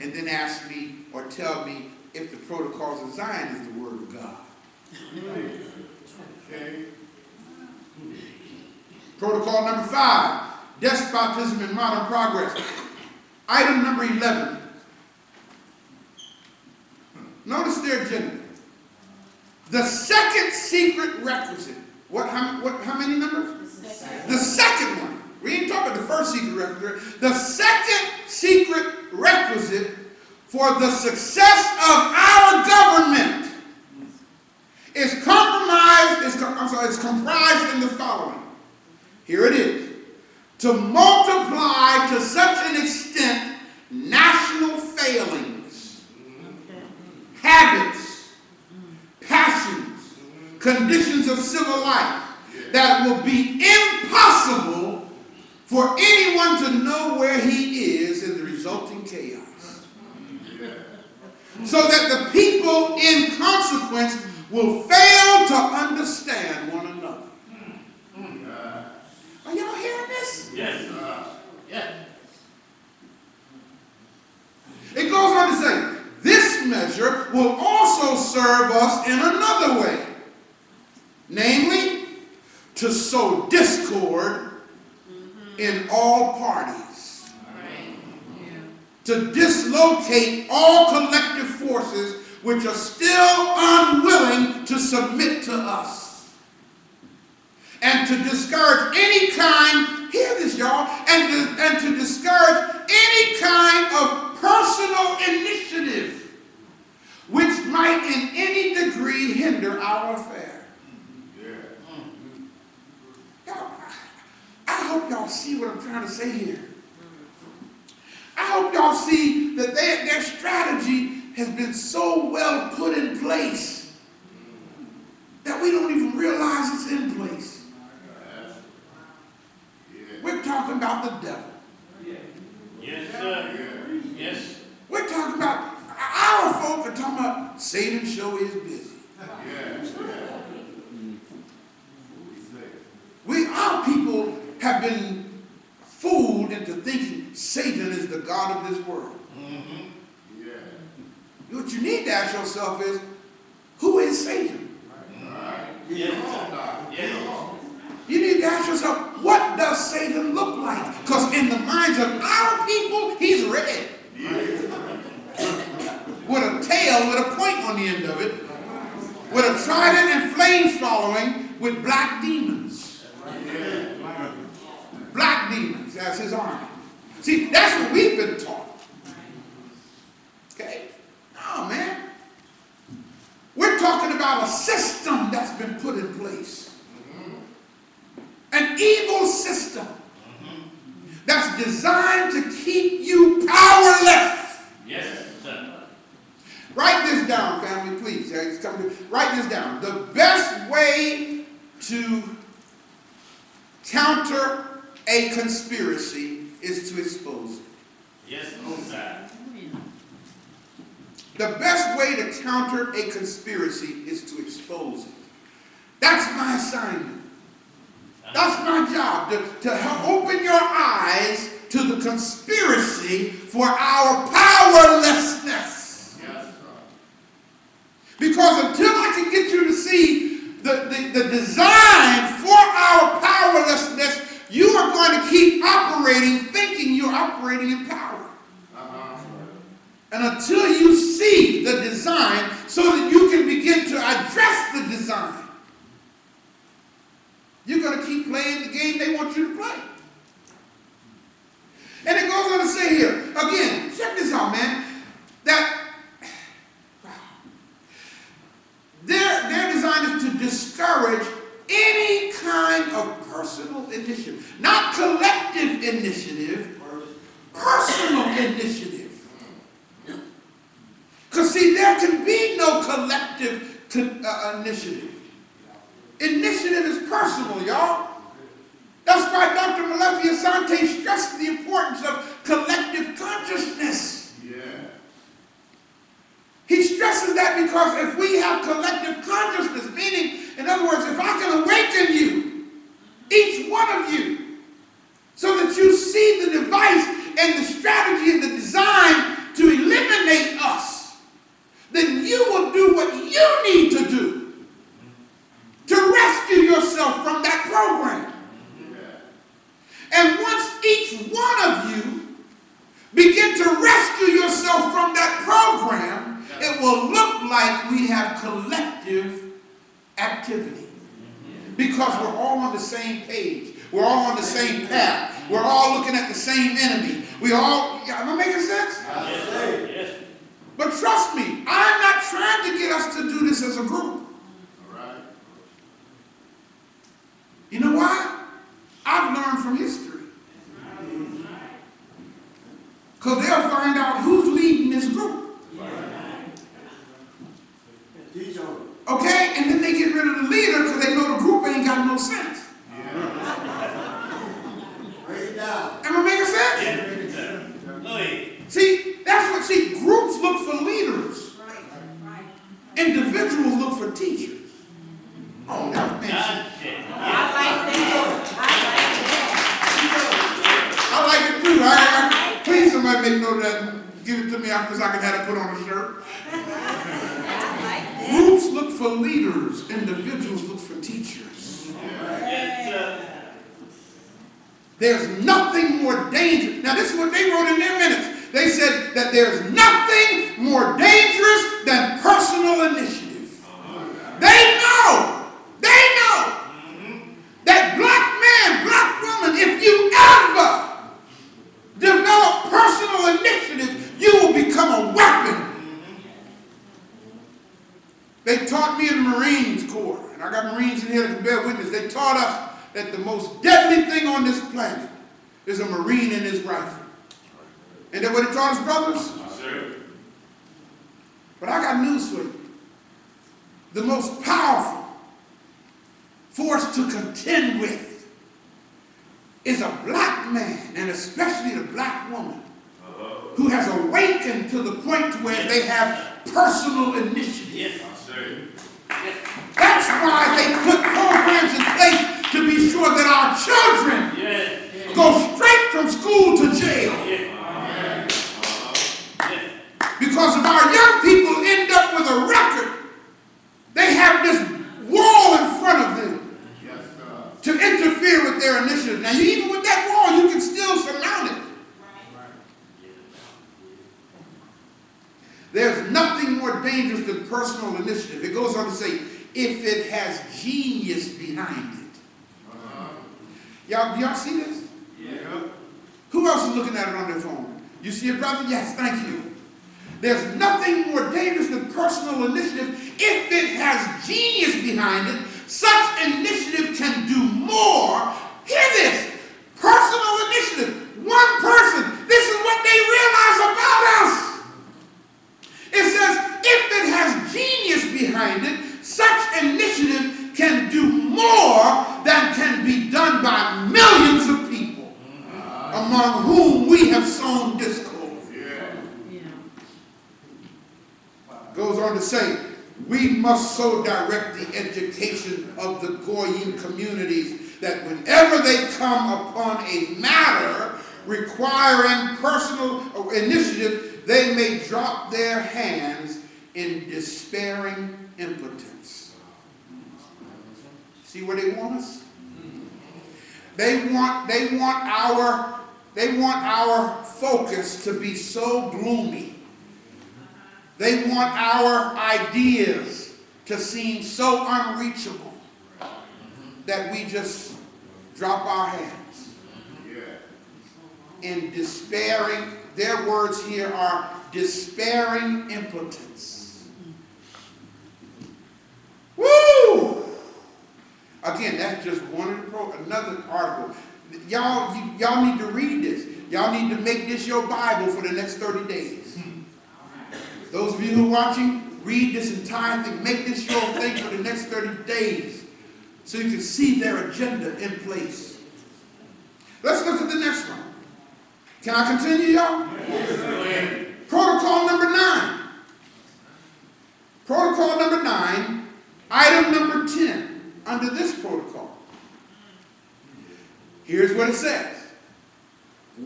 And then ask me or tell me if the protocols of Zion is the Word of God. Okay. Protocol number five, despotism and modern progress. Item number 11. Notice their agenda. The second secret requisite. What, how, what, how many numbers? The second one. We ain't talking about the first secret requisite. The second secret requisite for the success of our government is compromised, is, I'm sorry, is comprised in the following. Here it is. To multiply to such an extent national failings, habits, passions, conditions of civil life that will be impossible for anyone to know where he is in the resulting chaos. So that the people, in consequence, will fail to understand one another. Are y'all hearing this? Yes. It goes on to say, this measure will also serve us in another way. Namely, to sow discord in all parties. To dislocate all collective forces which are still unwilling to submit to us. And to discourage any kind, hear this y'all, and to, and to discourage any kind of personal initiative which might in any degree hinder our affair. I hope y'all see what I'm trying to say here. I hope y'all see that their, their strategy has been so well put in place that we don't even realize it's in place. We're talking about the devil. Yes, sir. Yes. We're talking about, our folk are talking about Satan show is busy. We, our people have been fooled into thinking Satan is the God of this world. Yeah. What you need to ask yourself is, who is Satan? Yes. Yes. You need to ask yourself, what does Satan look like? Because in the minds of our people, he's red. With a tail with a point on the end of it. With a trident and flames following with black demons. Black demons as his army. See, that's what we've been taught. Okay? Oh, man. We're talking about a system that's been put in place. An evil system that's designed to keep you powerless. Yes, sir. Write this down, family, please. Yeah, it's coming to- Write this down. The best way to counter a conspiracy is to expose it. Yes, sir. The best way to counter a conspiracy is to expose it. That's my assignment. That's my job, to, to help open your eyes to the conspiracy for our powerlessness. Yes. Because until I can get you to see the, the, the design for our powerlessness, you are going to keep operating thinking you're operating in power. Uh-huh. And until you see the design so that you can begin to address the design, you're going to keep playing the game they want you to play. And it goes on to say here, again, check this out, man, that their, their design is to discourage any kind of personal initiative, not collective initiative, personal initiative. Because, see, there can be no collective co- uh, initiative. Initiative is personal, y'all. That's why Dr. Malafia You see it, brother? Yes, thank you. There's nothing more dangerous than personal initiative if it has genius behind it. Such initiative can do more. Hear this personal initiative. One person. This is what they realize about us. It says, if it has genius behind it, such initiative can do more than can be done by millions of people among whom we have sown discord. Yeah. Goes on to say, we must so direct the education of the Goyim communities that whenever they come upon a matter requiring personal initiative, they may drop their hands in despairing impotence. See where they want us? They want, they want our, they want our focus to be so gloomy. They want our ideas to seem so unreachable that we just drop our hands in despairing, their words here are despairing impotence. Woo! Again, that's just one another article. Y'all, you, y'all need to read this. Y'all need to make this your Bible for the next 30 days. Hmm. Those of you who are watching, read this entire thing. Make this your thing for the next 30 days so you can see their agenda in place. Let's look at the next one. Can I continue, y'all? Protocol number nine. Protocol number nine, item number 10 under this protocol. Here's what it says.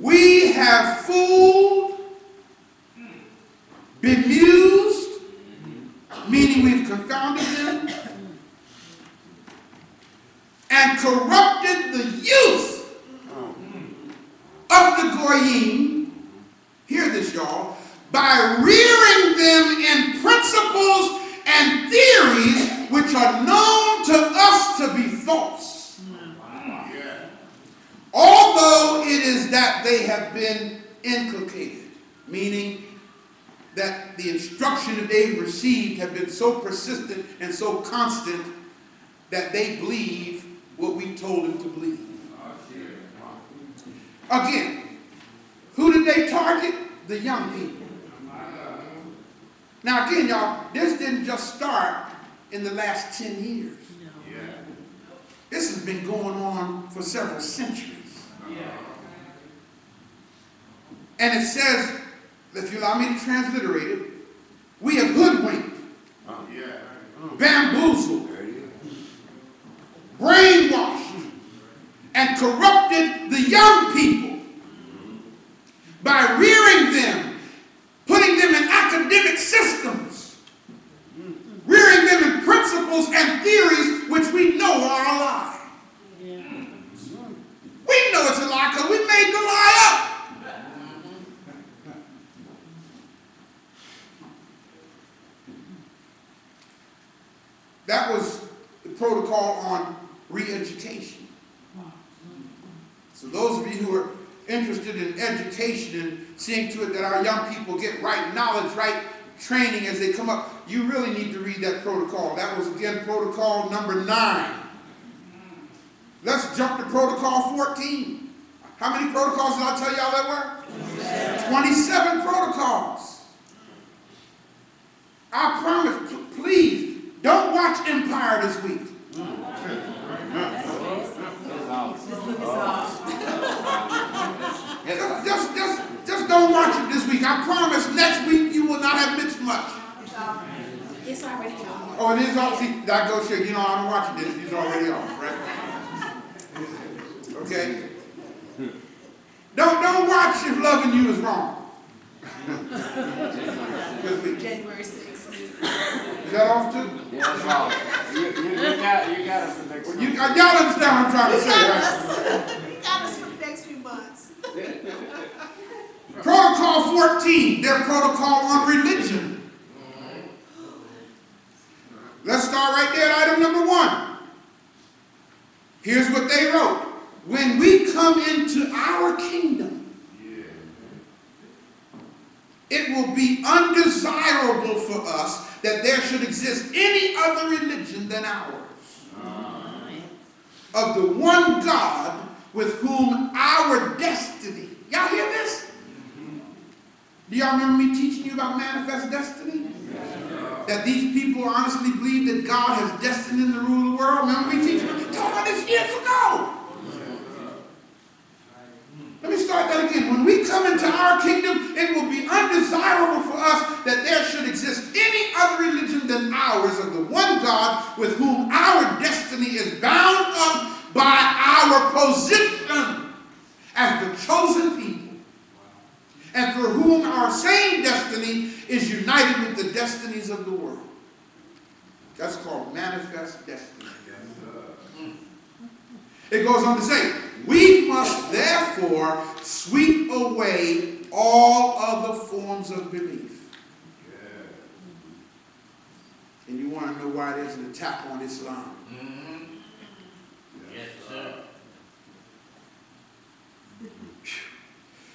We have fooled, bemused, meaning we've confounded them, and corrupted the youth of the Goyim, hear this y'all, by rearing them in principles and theories which are known to us to be false. Although it is that they have been inculcated, meaning that the instruction that they've received have been so persistent and so constant that they believe what we told them to believe. Again, who did they target? The young people. Now again, y'all, this didn't just start in the last 10 years. This has been going on for several centuries. And it says, if you allow me to transliterate it, we have hoodwinked, bamboozled, brainwashed, and corrupted the young people by rearing them, putting them in academic systems, rearing them in principles and theories which we know are a lie. We know it's a lie because we made the lie up. That was the protocol on re-education. So those of you who are interested in education and seeing to it that our young people get right knowledge, right training as they come up, you really need to read that protocol. That was again protocol number nine. Let's jump to protocol 14. How many protocols did I tell y'all there were? 27 protocols. I promise, please, don't watch Empire this week. [laughs] Just, just, just, just don't watch it this week. I promise next week you will not have missed much. It's already on. Oh, it is off. See, that goes show you know I'm watching this. He's already off, right? Okay. Don't don't watch if loving you is wrong. January sixth. Is that off too? Yeah, it's all. You, you, you got, you got us the next Well, you, uh, y'all understand what I'm trying to say, Got right? us, got us for the next few months. Protocol 14, their protocol on religion. Let's start right there at item number one. Here's what they wrote. When we come into our kingdom, it will be undesirable for us that there should exist any other religion than ours. Of the one God with whom our destiny. Y'all hear this? Do y'all remember me teaching you about manifest destiny? That these people honestly believe that God has destined them to rule the world? Remember me teaching? Taught about this years ago. Let me start that again. When we come into our kingdom, it will be undesirable for us that there should exist any other religion than ours of the one God with whom our destiny is bound up by our position as the chosen people. And through whom our same destiny is united with the destinies of the world. That's called manifest destiny. It goes on to say, we must therefore sweep away all other forms of belief. And you want to know why there's an attack on Islam? Yes, sir.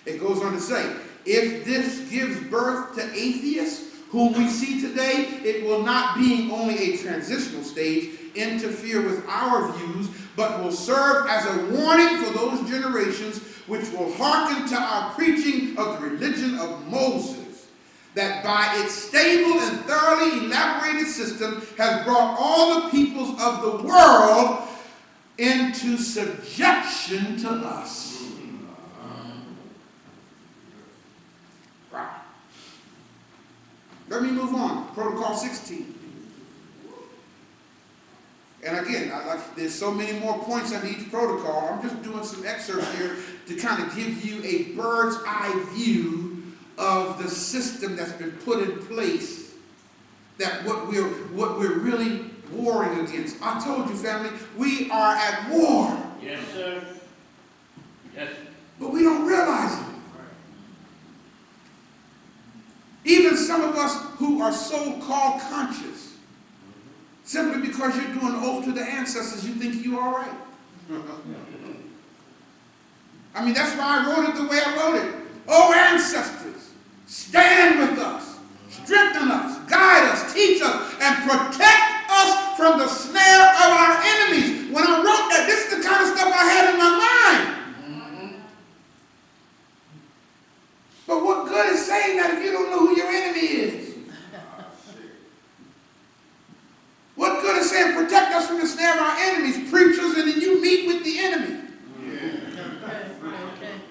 It goes on to say, if this gives birth to atheists, whom we see today, it will not, being only a transitional stage, interfere with our views, but will serve as a warning for those generations which will hearken to our preaching of the religion of Moses, that by its stable and thoroughly elaborated system has brought all the peoples of the world into subjection to us. Let me move on. Protocol 16. And again, I like, there's so many more points on each protocol. I'm just doing some excerpts here to kind of give you a bird's eye view of the system that's been put in place. That what we're what we're really warring against. I told you, family, we are at war, Yes, sir. Yes. but we don't realize it. Even some of us who are so-called conscious, simply because you're doing an oath to the ancestors, you think you're all right. I mean, that's why I wrote it the way I wrote it. Oh, ancestors, stand with us, strengthen us, guide us, teach us, and protect us from the snare of our enemies. When I wrote that, this is the kind of stuff I had in my mind. But what good is saying that if you don't know who your enemy is? What good is saying protect us from the snare of our enemies, preachers, and then you meet with the enemy?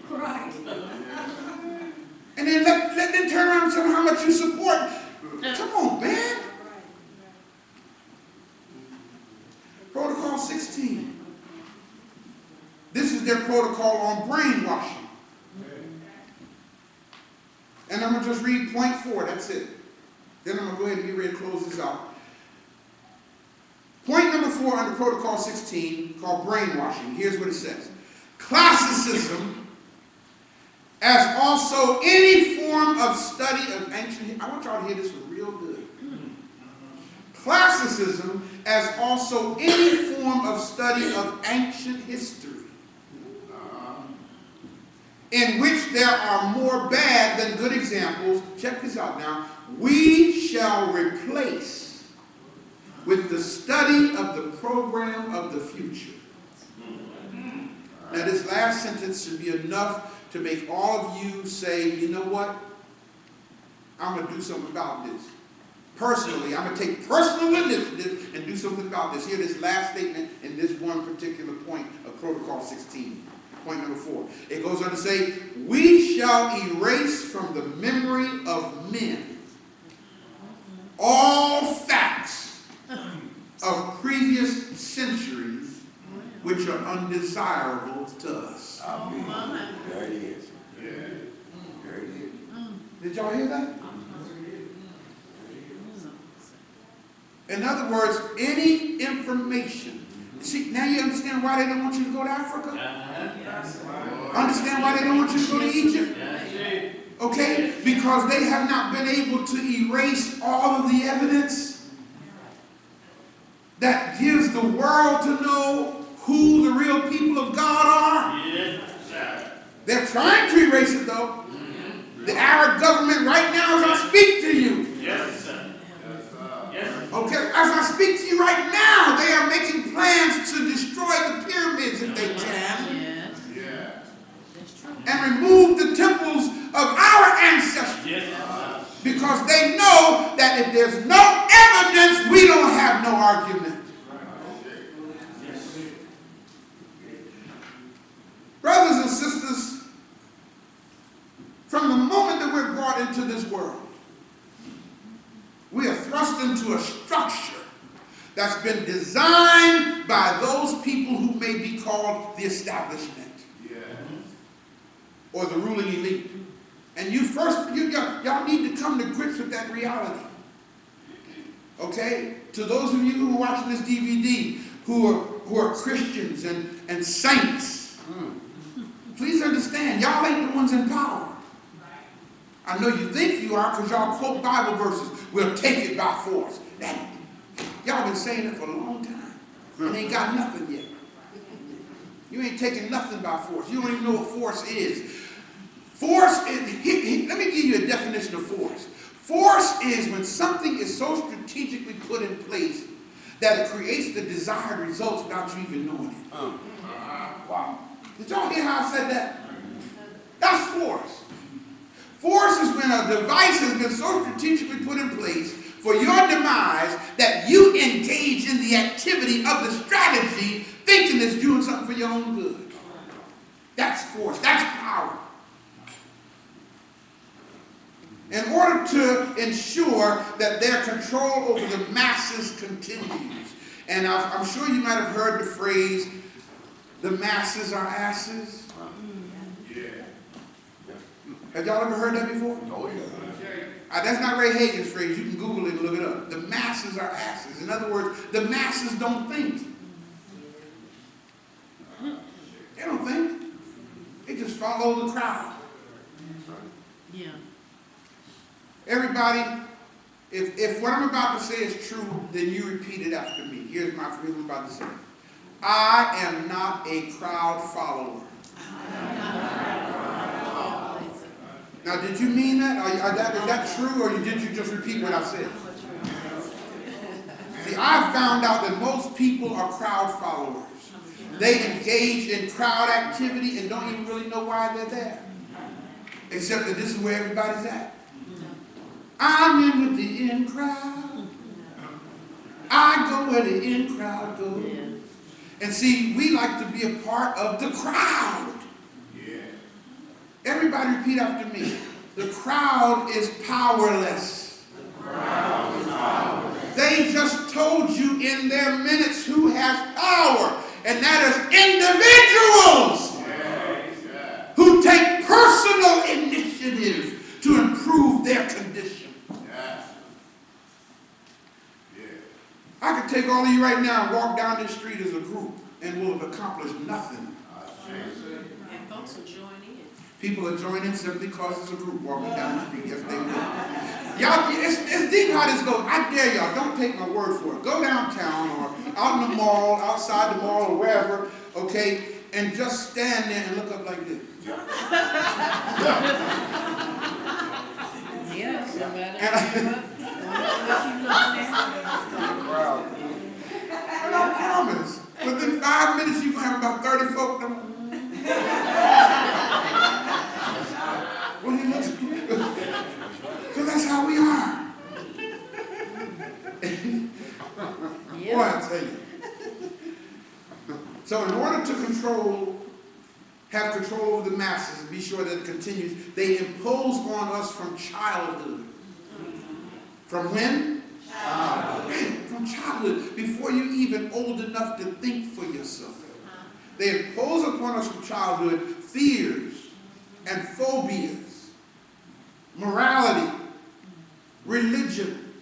Right. And then let, let them turn around and tell them how much you support. Come on, man. Protocol 16. This is their protocol on brainwashing. And I'm going to just read point four, that's it. Then I'm going to go ahead and get ready to close this out. Point number four under Protocol 16, called brainwashing. Here's what it says Classicism, as also any form of study of ancient. I want y'all to hear this one real good. Classicism, as also any form of study of ancient history in which there are more bad than good examples, check this out now, we shall replace with the study of the program of the future. Now, this last sentence should be enough to make all of you say, you know what? I'm going to do something about this. Personally, I'm going to take personal initiative and do something about this. Here, this last statement in this one particular point of Protocol 16. Point number four. It goes on to say, We shall erase from the memory of men all facts of previous centuries which are undesirable to us. There it is. There it is. Did y'all hear that? In other words, any information. See, now you understand why they don't want you to go to Africa? Uh-huh. Understand why they don't want you to go to Egypt? Okay? Because they have not been able to erase all of the evidence that gives the world to know who the real people of God are. They're trying to erase it though. The Arab government right now as I speak to you. Yes, sir. Yes. Okay, as I speak to you right now, they are making plans to destroy the pyramids if they can Yeah. and remove the temples of our ancestors. Yes. Because they know that if there's no evidence, we don't have no argument. Brothers and sisters, from the moment that we're brought into this world, we are thrust into a structure that's been designed by those people who may be called the establishment Yeah. or the ruling elite. And you first, you, y'all, need to come to grips with that reality. Okay? To those of you who are watching this DVD who are, who are Christians and, and saints, hmm. please understand, y'all ain't the ones in power. I know you think you are because y'all quote Bible verses. We'll take it by force. That, y'all been saying it for a long time and ain't got nothing yet. You ain't taking nothing by force. You don't even know what force is. Force is, he- he- let me give you a definition of force. Force is when something is so strategically put in place that it creates the desired results without you even knowing it. Uh-huh. Wow. Did y'all hear how I said that? That's force. Force is when a device has been so strategically put in place for your demise that you engage in the activity of the strategy thinking it's doing something for your own good. That's force. That's power. In order to ensure that their control over the masses continues. And I'm sure you might have heard the phrase, the masses are asses. Yeah. Have y'all ever heard that before? Oh, yeah. Uh, that's not Ray Hagins' phrase. You can Google it and look it up. The masses are asses. In other words, the masses don't think. They don't think. They just follow the crowd. Yeah. Everybody, if, if what I'm about to say is true, then you repeat it after me. Here's my here's what I'm about to say. I am not a crowd follower. [laughs] Now, did you mean that? Are, you- are that? Is that true, or did you just repeat what I said? See, I've found out that most people are crowd followers. They engage in crowd activity and don't even really know why they're there. Except that this is where everybody's at. I'm in with the in crowd. I go where the in crowd goes. And see, we like to be a part of the crowd. Everybody repeat after me. The crowd is powerless. They just told you in their minutes who has power, and that is individuals who take personal initiative to improve their condition. I could take all of you right now and walk down this street as a group, and we'll have accomplished nothing. And folks will join in. People are joining simply because it's a group walking down the street. Yes, they will. Y'all, it's, it's deep how this goes. I dare y'all, don't take my word for it. Go downtown or out in the mall, outside the mall or wherever, okay, and just stand there and look up like this. Yeah, somebody. And I, and I promise, within five minutes, you're going to have about 30 folk. Them. Well, he looks Because that's how we are. [laughs] Boy, I tell you. So in order to control, have control over the masses and be sure that it continues, they impose on us from childhood. From when? Childhood. From childhood, before you're even old enough to think for yourself. They impose upon us from childhood fears and phobias, morality, religion.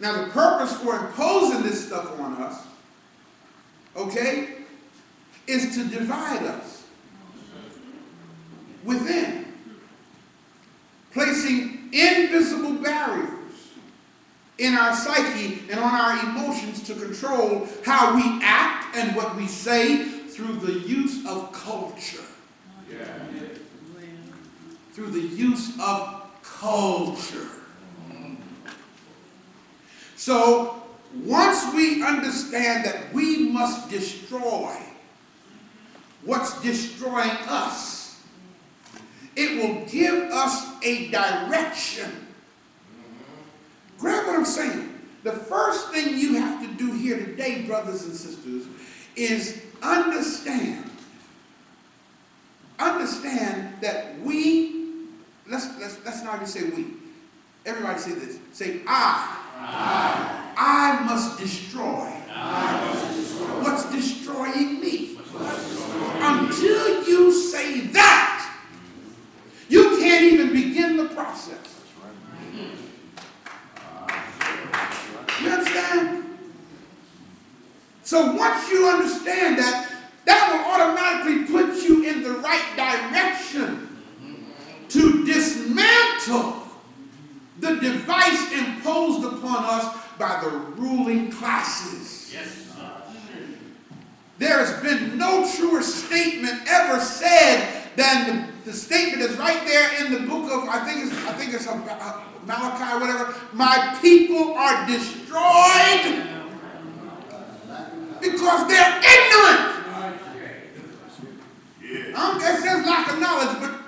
Now, the purpose for imposing this stuff on us, okay, is to divide us within, placing invisible barriers in our psyche and on our emotions to control how we act and what we say through the use of culture. Yeah. Through the use of culture. So, once we understand that we must destroy what's destroying us, it will give us a direction. Grab what I'm saying. The first thing you have to do here today, brothers and sisters, is understand. Understand that we, let's, let's, let's not even say we. Everybody say this. Say I. I, I must destroy. What's destroying me? Until you say that, you can't even begin the process. You understand? So once you understand that, that will automatically put you in the right direction to dismantle the device imposed upon us by the ruling classes. Yes. There has been no truer statement ever said than the, the statement is right there in the book of, I think it's, I think it's uh, uh, Malachi, or whatever. My people are destroyed because they're ignorant. Yeah. Um, it says lack of knowledge, but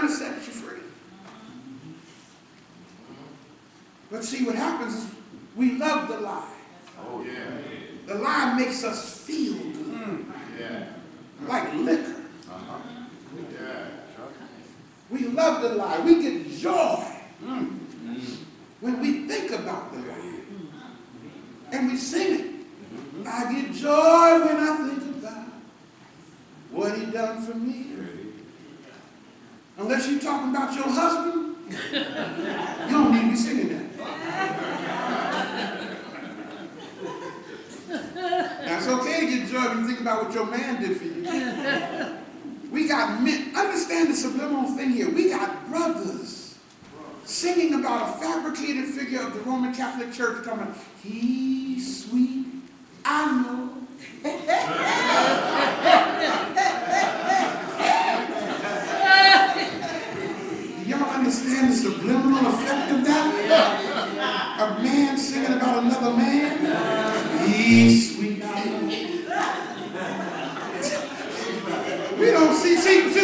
To set you free. But see, what happens is we love the lie. Oh, yeah. The lie makes us feel good, Yeah. like liquor. Uh-huh. Yeah. We love the lie. We get joy when we think about the lie. And we sing it. I get joy when I think about what he done for me. Unless you're talking about your husband, you don't need to be singing that. Now, it's okay to get when you think about what your man did for you. We got men, understand the subliminal thing here. We got brothers singing about a fabricated figure of the Roman Catholic Church talking about, He's sweet, I know. [laughs]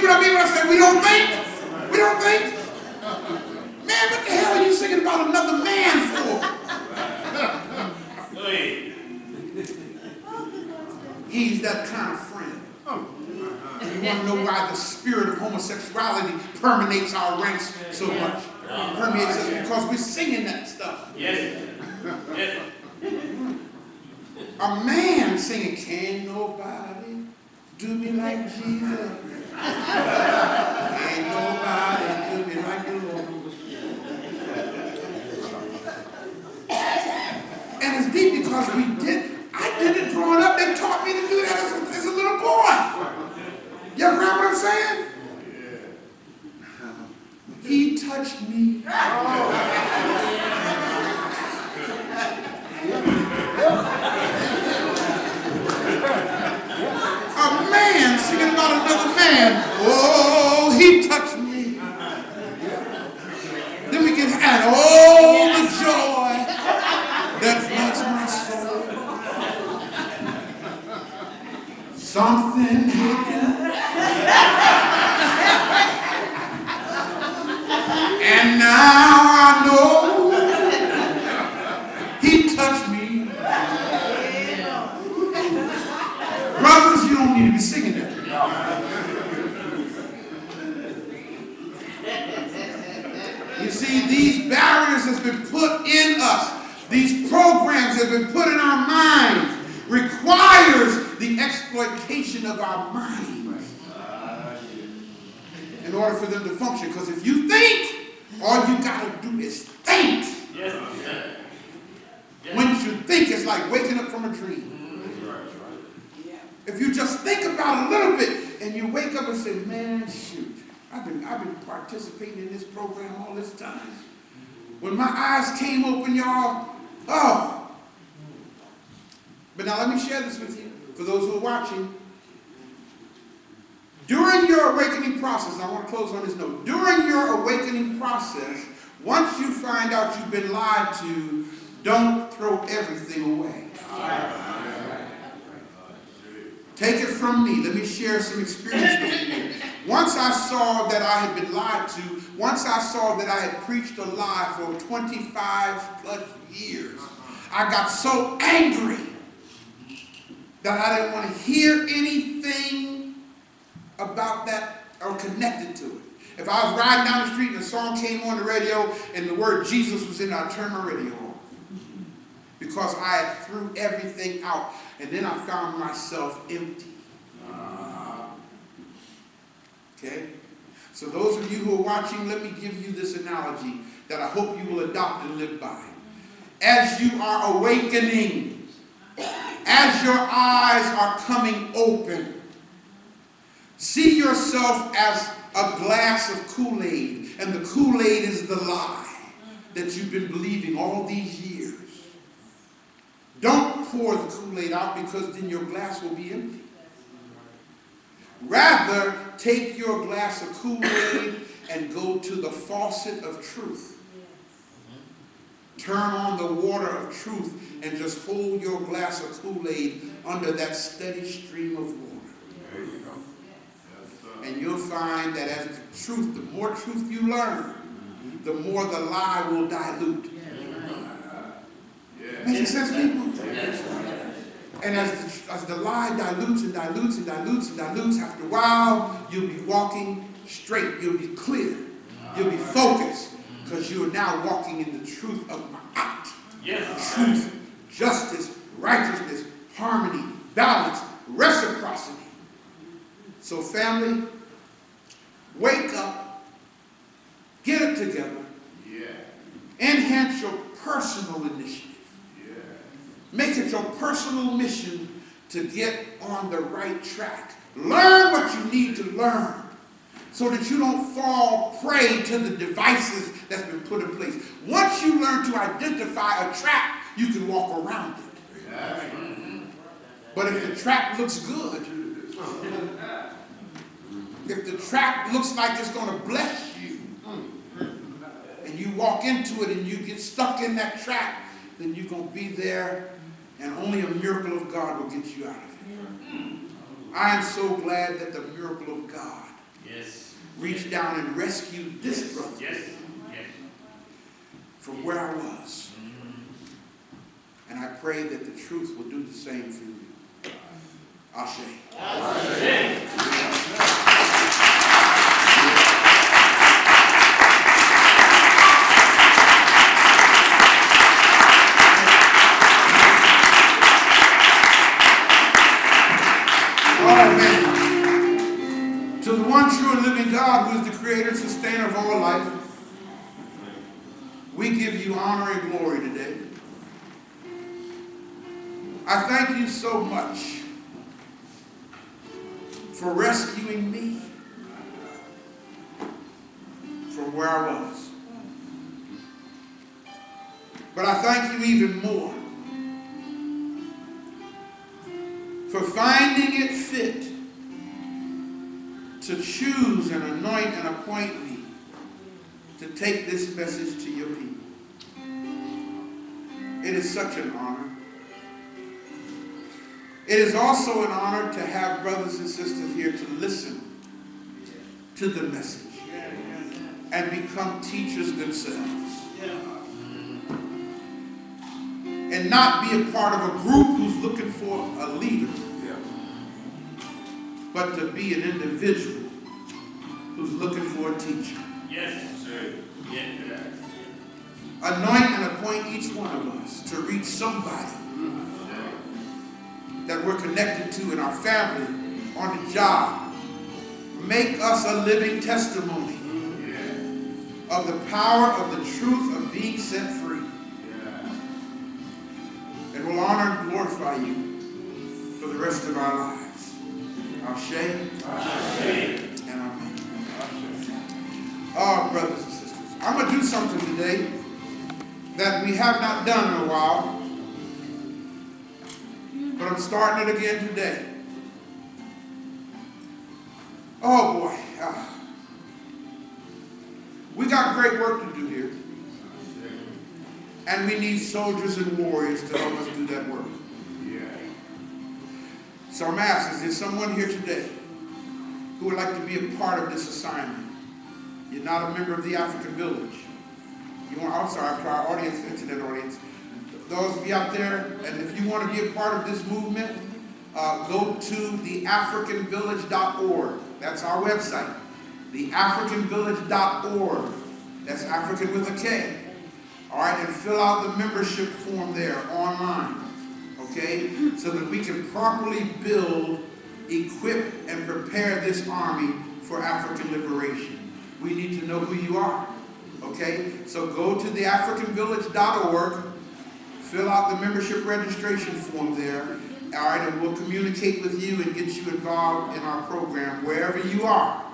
what I mean when say we don't think? We don't think? Man, what the hell are you singing about another man for? [laughs] He's that kind of friend. Oh. You want to know why the spirit of homosexuality permeates our ranks so much? Permeates us because we're singing that stuff. Yes. Yes. A man singing, can nobody do me like Jesus? And it's deep because we did, I did it growing up. They taught me to do that as a, as a little boy. You understand what I'm saying? He touched me. Oh. About another man. Oh, he touched me. Then we can add all the joy that floods my soul. Something happened. And now I know he touched me. Brothers, you don't need to be singing that. You see, these barriers has been put in us. These programs have been put in our minds. Requires the exploitation of our minds in order for them to function. Because if you think, all you gotta do is think. Yes. Once you think, it's like waking up from a dream. If you just think about it a little bit and you wake up and say, man, shoot, I've been, I've been participating in this program all this time. When my eyes came open, y'all, oh. But now let me share this with you, for those who are watching. During your awakening process, I want to close on this note. During your awakening process, once you find out you've been lied to, don't throw everything away. Take it from me. Let me share some experience with you. Once I saw that I had been lied to, once I saw that I had preached a lie for 25 plus years, I got so angry that I didn't want to hear anything about that or connected to it. If I was riding down the street and a song came on the radio and the word Jesus was in it, I'd turn my radio off. Because I had threw everything out. And then I found myself empty. Ah. Okay? So those of you who are watching, let me give you this analogy that I hope you will adopt and live by. As you are awakening, as your eyes are coming open, see yourself as a glass of Kool-Aid, and the Kool-Aid is the lie that you've been believing all these years. Don't pour the Kool-Aid out because then your glass will be empty. Rather, take your glass of Kool-Aid and go to the faucet of truth. Turn on the water of truth and just hold your glass of Kool-Aid under that steady stream of water. There you go. And you'll find that as the truth, the more truth you learn, the more the lie will dilute. Making sense, people? And as the, as the lie dilutes and dilutes and dilutes and dilutes, after a while, you'll be walking straight. You'll be clear. You'll be focused because you are now walking in the truth of my act. Yes. Truth, justice, righteousness, harmony, balance, reciprocity. So, family, wake up, get it together, Yeah. enhance your personal initiative. Make it your personal mission to get on the right track. Learn what you need to learn so that you don't fall prey to the devices that's been put in place. Once you learn to identify a trap, you can walk around it. But if the trap looks good, if the trap looks like it's going to bless you, and you walk into it and you get stuck in that trap, then you're going to be there and only a miracle of God will get you out of it. Hmm. I am so glad that the miracle of God Yes. reached down and rescued this brother Yes. Yes. from where I was. Mm-hmm. And I pray that the truth will do the same for you. Ashe. Oh, and sustainer of all life, we give you honor and glory today. I thank you so much for rescuing me from where I was. But I thank you even more for finding it fit to choose and anoint and appoint me to take this message to your people. It is such an honor. It is also an honor to have brothers and sisters here to listen to the message and become teachers themselves. And not be a part of a group who's looking for a leader, but to be an individual who's looking for a teacher. Yes, sir. Yes. Anoint and appoint each one of us to reach somebody that we're connected to in our family, on the job. Make us a living testimony of the power of the truth of being set free. And we'll honor and glorify you for the rest of our lives. Ashe and amen. Oh, brothers and sisters, I'm going to do something today that we have not done in a while, but I'm starting it again today. Oh boy. Ah. We got great work to do here. And we need soldiers and warriors to help us do that work. So I'm asking, is there someone here today who would like to be a part of this assignment? You're not a member of the African village. You want, I'm sorry, to our audience, internet audience. Those of you out there, and if you want to be a part of this movement, uh, go to theafrikanvillage.org. That's our website. Theafrikanvillage.org. That's African with a K. All right, and fill out the membership form there online. Okay, so that we can properly build, equip, and prepare this army for African liberation. We need to know who you are. Okay, so go to theafrikanvillage.org, fill out the membership registration form there, all right, and we'll communicate with you and get you involved in our program wherever you are.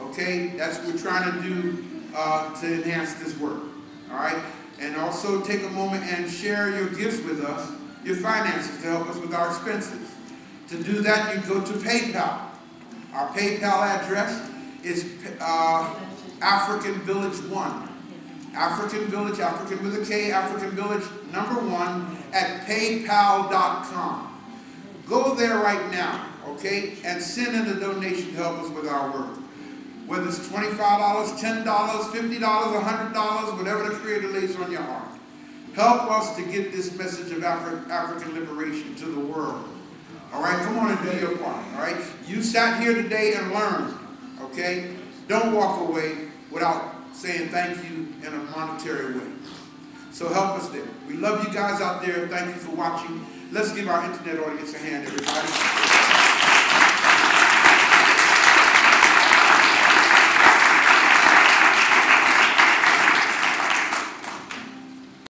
Okay, that's what we're trying to do uh, to enhance this work. All right, and also take a moment and share your gifts with us, your finances to help us with our expenses. To do that, you go to PayPal. Our PayPal address is uh, African Village One. African Village, African with a K, African Village number one at paypal.com. Go there right now, okay, and send in a donation to help us with our work. Whether it's $25, $10, $50, $100, whatever the Creator lays on your heart. Help us to get this message of Afri African liberation to the world. All right, come on and do your part. All right, you sat here today and learned. Okay, don't walk away without saying thank you in a monetary way. So help us there. We love you guys out there. Thank you for watching. Let's give our internet audience a hand, everybody.